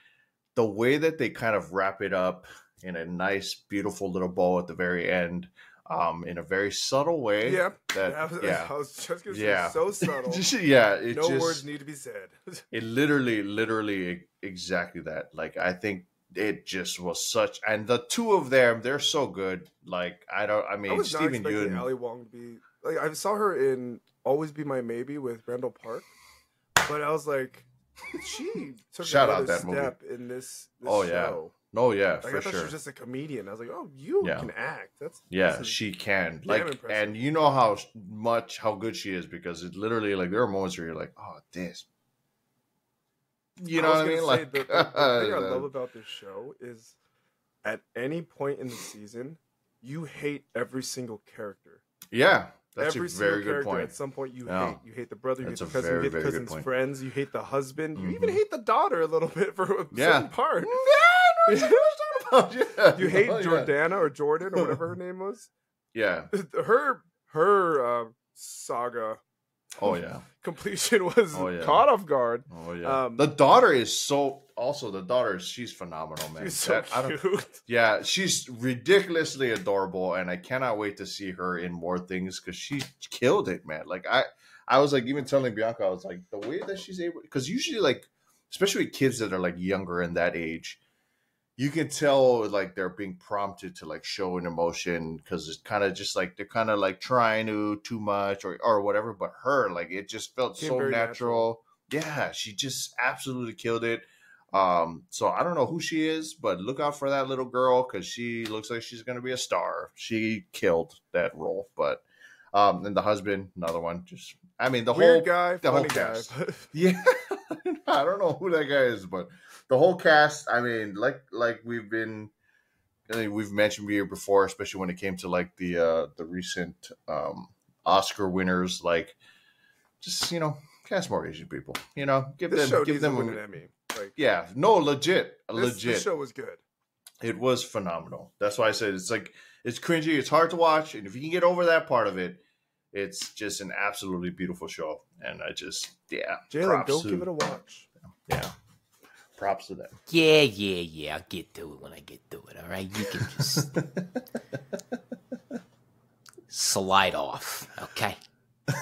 the way that they kind of wrap it up in a nice, beautiful little bow at the very end, um, in a very subtle way. Yeah, That, I was, *laughs* yeah. I was just gonna say Yeah. so *laughs* subtle. Just- yeah, it no just, words need to be said. *laughs* it literally literally exactly that like i think it just was such and the two of them they're so good like i don't i I mean was not stephen expecting Yeun Ali Wong to be like I saw her in Always Be My Maybe with Randall Park, but I was like, she *laughs* took Shout out another that movie. step in this, this Oh, yeah. show. Oh yeah, Like, for I thought she was just a comedian. I was like, oh, you Yeah. can act. That's Yeah, this is- she can. Like, impressive. and you know how much how good she is because it literally like there are moments where you're like, oh, this. You know was what I mean? Like, the, the, the thing *laughs* I love about this show is, at any point in the season, you hate every single character. yeah, that's every a single very good character point. At some point, you Yeah. hate. You hate the brother. You That's hate the cousin. very, you hate the cousin's friends. You hate the husband. You even Mhm. hate the daughter a little *laughs* bit for a Yeah. certain part. *laughs* Yeah, no, it's not about- yeah, You hate yeah. Jordana or Jordan or whatever her name was. Yeah. Her her uh, saga Oh yeah. completion was Oh, yeah. caught off guard. Oh yeah. Um, the daughter is so. Also, the daughter, she's phenomenal, man. She's so That- I cute. *laughs* Yeah, she's ridiculously adorable, and I cannot wait to see her in more things because she killed it, man. Like I, I was like even telling Bianca, I was like the way that she's able, because usually like, especially with kids that are like younger in that age, you can tell like they're being prompted to like show an emotion because it's kind of just like they're kind of like trying to too much or or whatever. But her, like it just felt Came so very natural. Yeah, she just absolutely killed it. Um, so I don't know who she is, but look out for that little girl because she looks like she's gonna be a star. She killed that role, but um, and the husband, another one. Just I mean the Weird whole guy, the whole guy. cast. but- *laughs* yeah, *laughs* I don't know who that guy is, but the whole cast. I mean, like like we've been, I mean, we've mentioned here before, especially when it came to like the uh the recent um Oscar winners, like just you know cast more Asian people. You know, give this them show give them an Emmy. Like, yeah, no, legit, this, legit. this show was good. It was phenomenal. That's why I said it's like it's cringy. It's hard to watch, and if you can get over that part of it, it's just an absolutely beautiful show. And I just yeah, Jalen, go to- give it a watch. yeah, props to them. Yeah, yeah, yeah. I'll get to it when I get to it. All right, you can just *laughs* slide off. Okay. *laughs*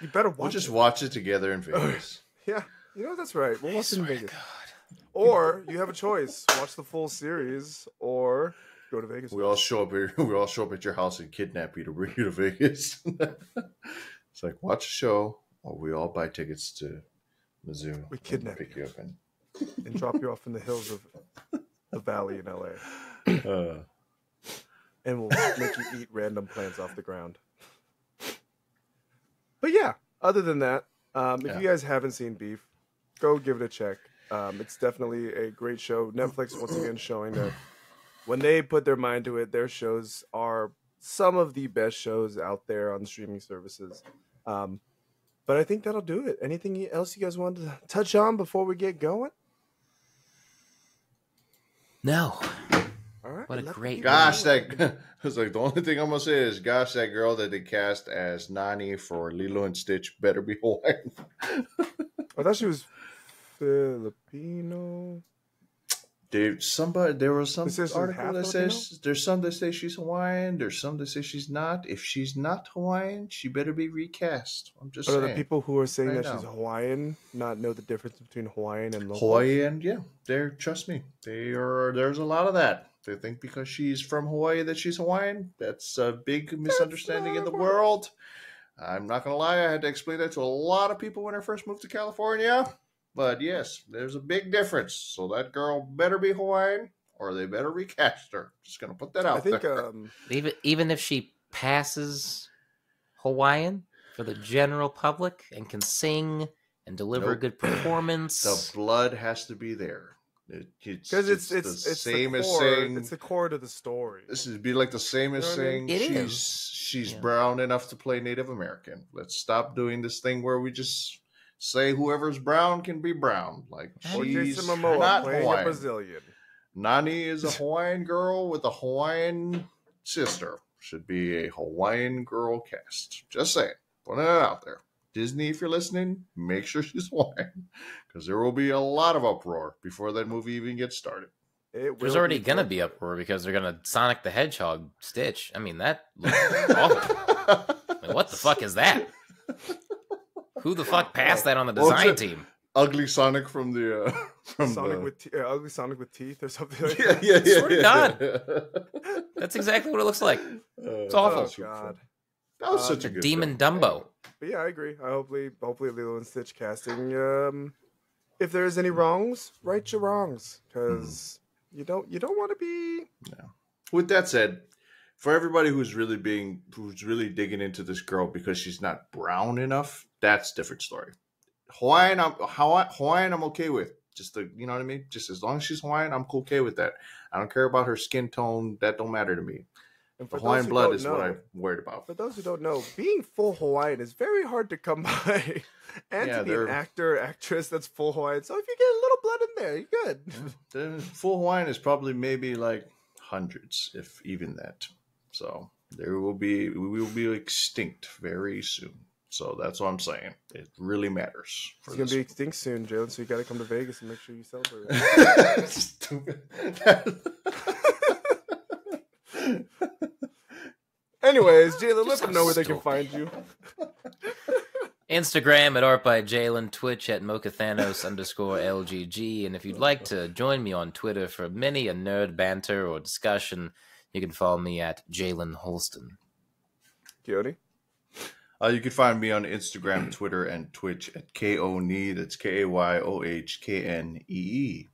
You better watch We'll just it. watch it together in Vegas. Yeah, you know that's right. We'll watch it in Vegas. God. Or you have a choice: watch the full series or go to Vegas. we all show up. Here, *laughs* we all show up at your house and kidnap you to bring you to Vegas. it's like watch a show, or we all buy tickets to Mizzou. We kidnap pick you. you up and. and drop you off in the hills of the valley in LA, Uh, and we'll make you eat random plants off the ground. But yeah, other than that, um, if Yeah. you guys haven't seen Beef, go give it a check. Um, it's definitely a great show. Netflix once again showing that when they put their mind to it, their shows are some of the best shows out there on streaming services. Um, but I think that'll do it. Anything else you guys wanted to touch on before we get going? No. All right. What a great- Gosh, know. that *laughs* was like the only thing I'm gonna say is, gosh, that girl that they cast as Nani for Lilo and Stitch better be *laughs* Hawaiian. I thought she was Filipino. Dude, somebody there was some article that Filipino? says there's some that say she's Hawaiian. There's some that say she's not. If she's not Hawaiian, she better be recast. I'm just But are the people who are saying Right that she's. Hawaiian not know the difference between Hawaiian and local? Hawaii and yeah, they're trust me, they are. There's a lot of that. They think because she's from Hawaii that she's Hawaiian. That's a big misunderstanding in the world. I'm not gonna lie, I had to explain that to a lot of people when I first moved to California. But yes, there's a big difference. So that girl better be Hawaiian, or they better recast her. Just gonna put that out I think there. um, *laughs* Even even if she passes Hawaiian for the general public and can sing and deliver a good *clears throat* performance, the blood has to be there. It, it's because it's the it's it's same the as saying it's the core to the story. This would be like the same as You know what I saying mean? She's is. she's Yeah. brown enough to play Native American. Let's stop doing this thing where we just say whoever's brown can be brown. Like Or she's Jason Momoa not playing a Hawaiian. Brazilian. Nani is a *laughs* Hawaiian girl with a Hawaiian sister. Should be a Hawaiian girl cast. Just saying, putting it out there. Disney, if you're listening, make sure *laughs* she's Hawaiian, because there will be a lot of uproar before that movie even gets started. It there's already be gonna good. be uproar because they're gonna Sonic the Hedgehog Stitch. I mean that *laughs* looks awful. Like, what the fuck is that? Who the fuck passed that on the design it's team? Ugly Sonic from the uh, *laughs* from Sonic the with te- uh, ugly Sonic with teeth or something. Like yeah, that. yeah, yeah. Swear to yeah. God. *laughs* That's exactly what it looks like. it's awful. Oh God. That was Uh, such a good Demon film. Dumbo. But yeah, I agree. I hopefully, hopefully, Lilo and Stitch casting um, if there's any wrongs, right your wrongs, because you don't you don't want to be. With that said, for everybody who's really being who's really digging into this girl because she's not brown enough, that's a different story. Hawaiian, I'm Hawaiian, I'm okay with. Just the, you know what I mean. Just as long as she's Hawaiian, I'm okay with that. I don't care about her skin tone. That don't matter to me. And for Hawaiian blood is know, what I'm worried about. For those who don't know, being full Hawaiian is very hard to come *laughs* by. and Yeah, to be an they're- actor, actress that's full Hawaiian. So if you get a little blood in there, you're good. The full Hawaiian is probably maybe like hundreds, if even that. So there will be we will be extinct very soon. So that's what I'm saying. It really matters. For It's gonna this be extinct soon, Jalen. So you got to come to Vegas and make sure you celebrate. Stupid. *laughs* Anyways, Jalen, let them know where they can find you. Instagram at Art by Jalen, Twitch at Mokathanos underscore LGG. And if you'd like to join me on Twitter for many a nerd banter or discussion, you can follow me at Jalen Holston. Coyote. Uh, you can find me on Instagram, *clears throat* Twitter, and Twitch at KONE. That's K A Y O H K N E E.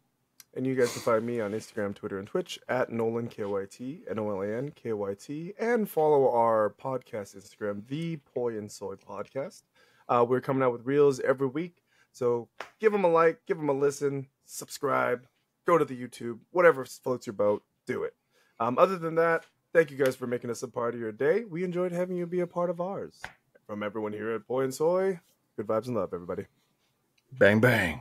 And you guys can find me on Instagram, Twitter, and Twitch at Nolan KYT, N O L A N K Y T, and follow our podcast Instagram, the Poi and Soy Podcast. Uh, we're coming out with reels every week, so give them a like, give them a listen, subscribe, go to the YouTube, whatever floats your boat, do it. Um, other than that, thank you guys for making us a part of your day. We enjoyed having you be a part of ours. From everyone here at Poi and Soy, good vibes and love, everybody. Bang, bang.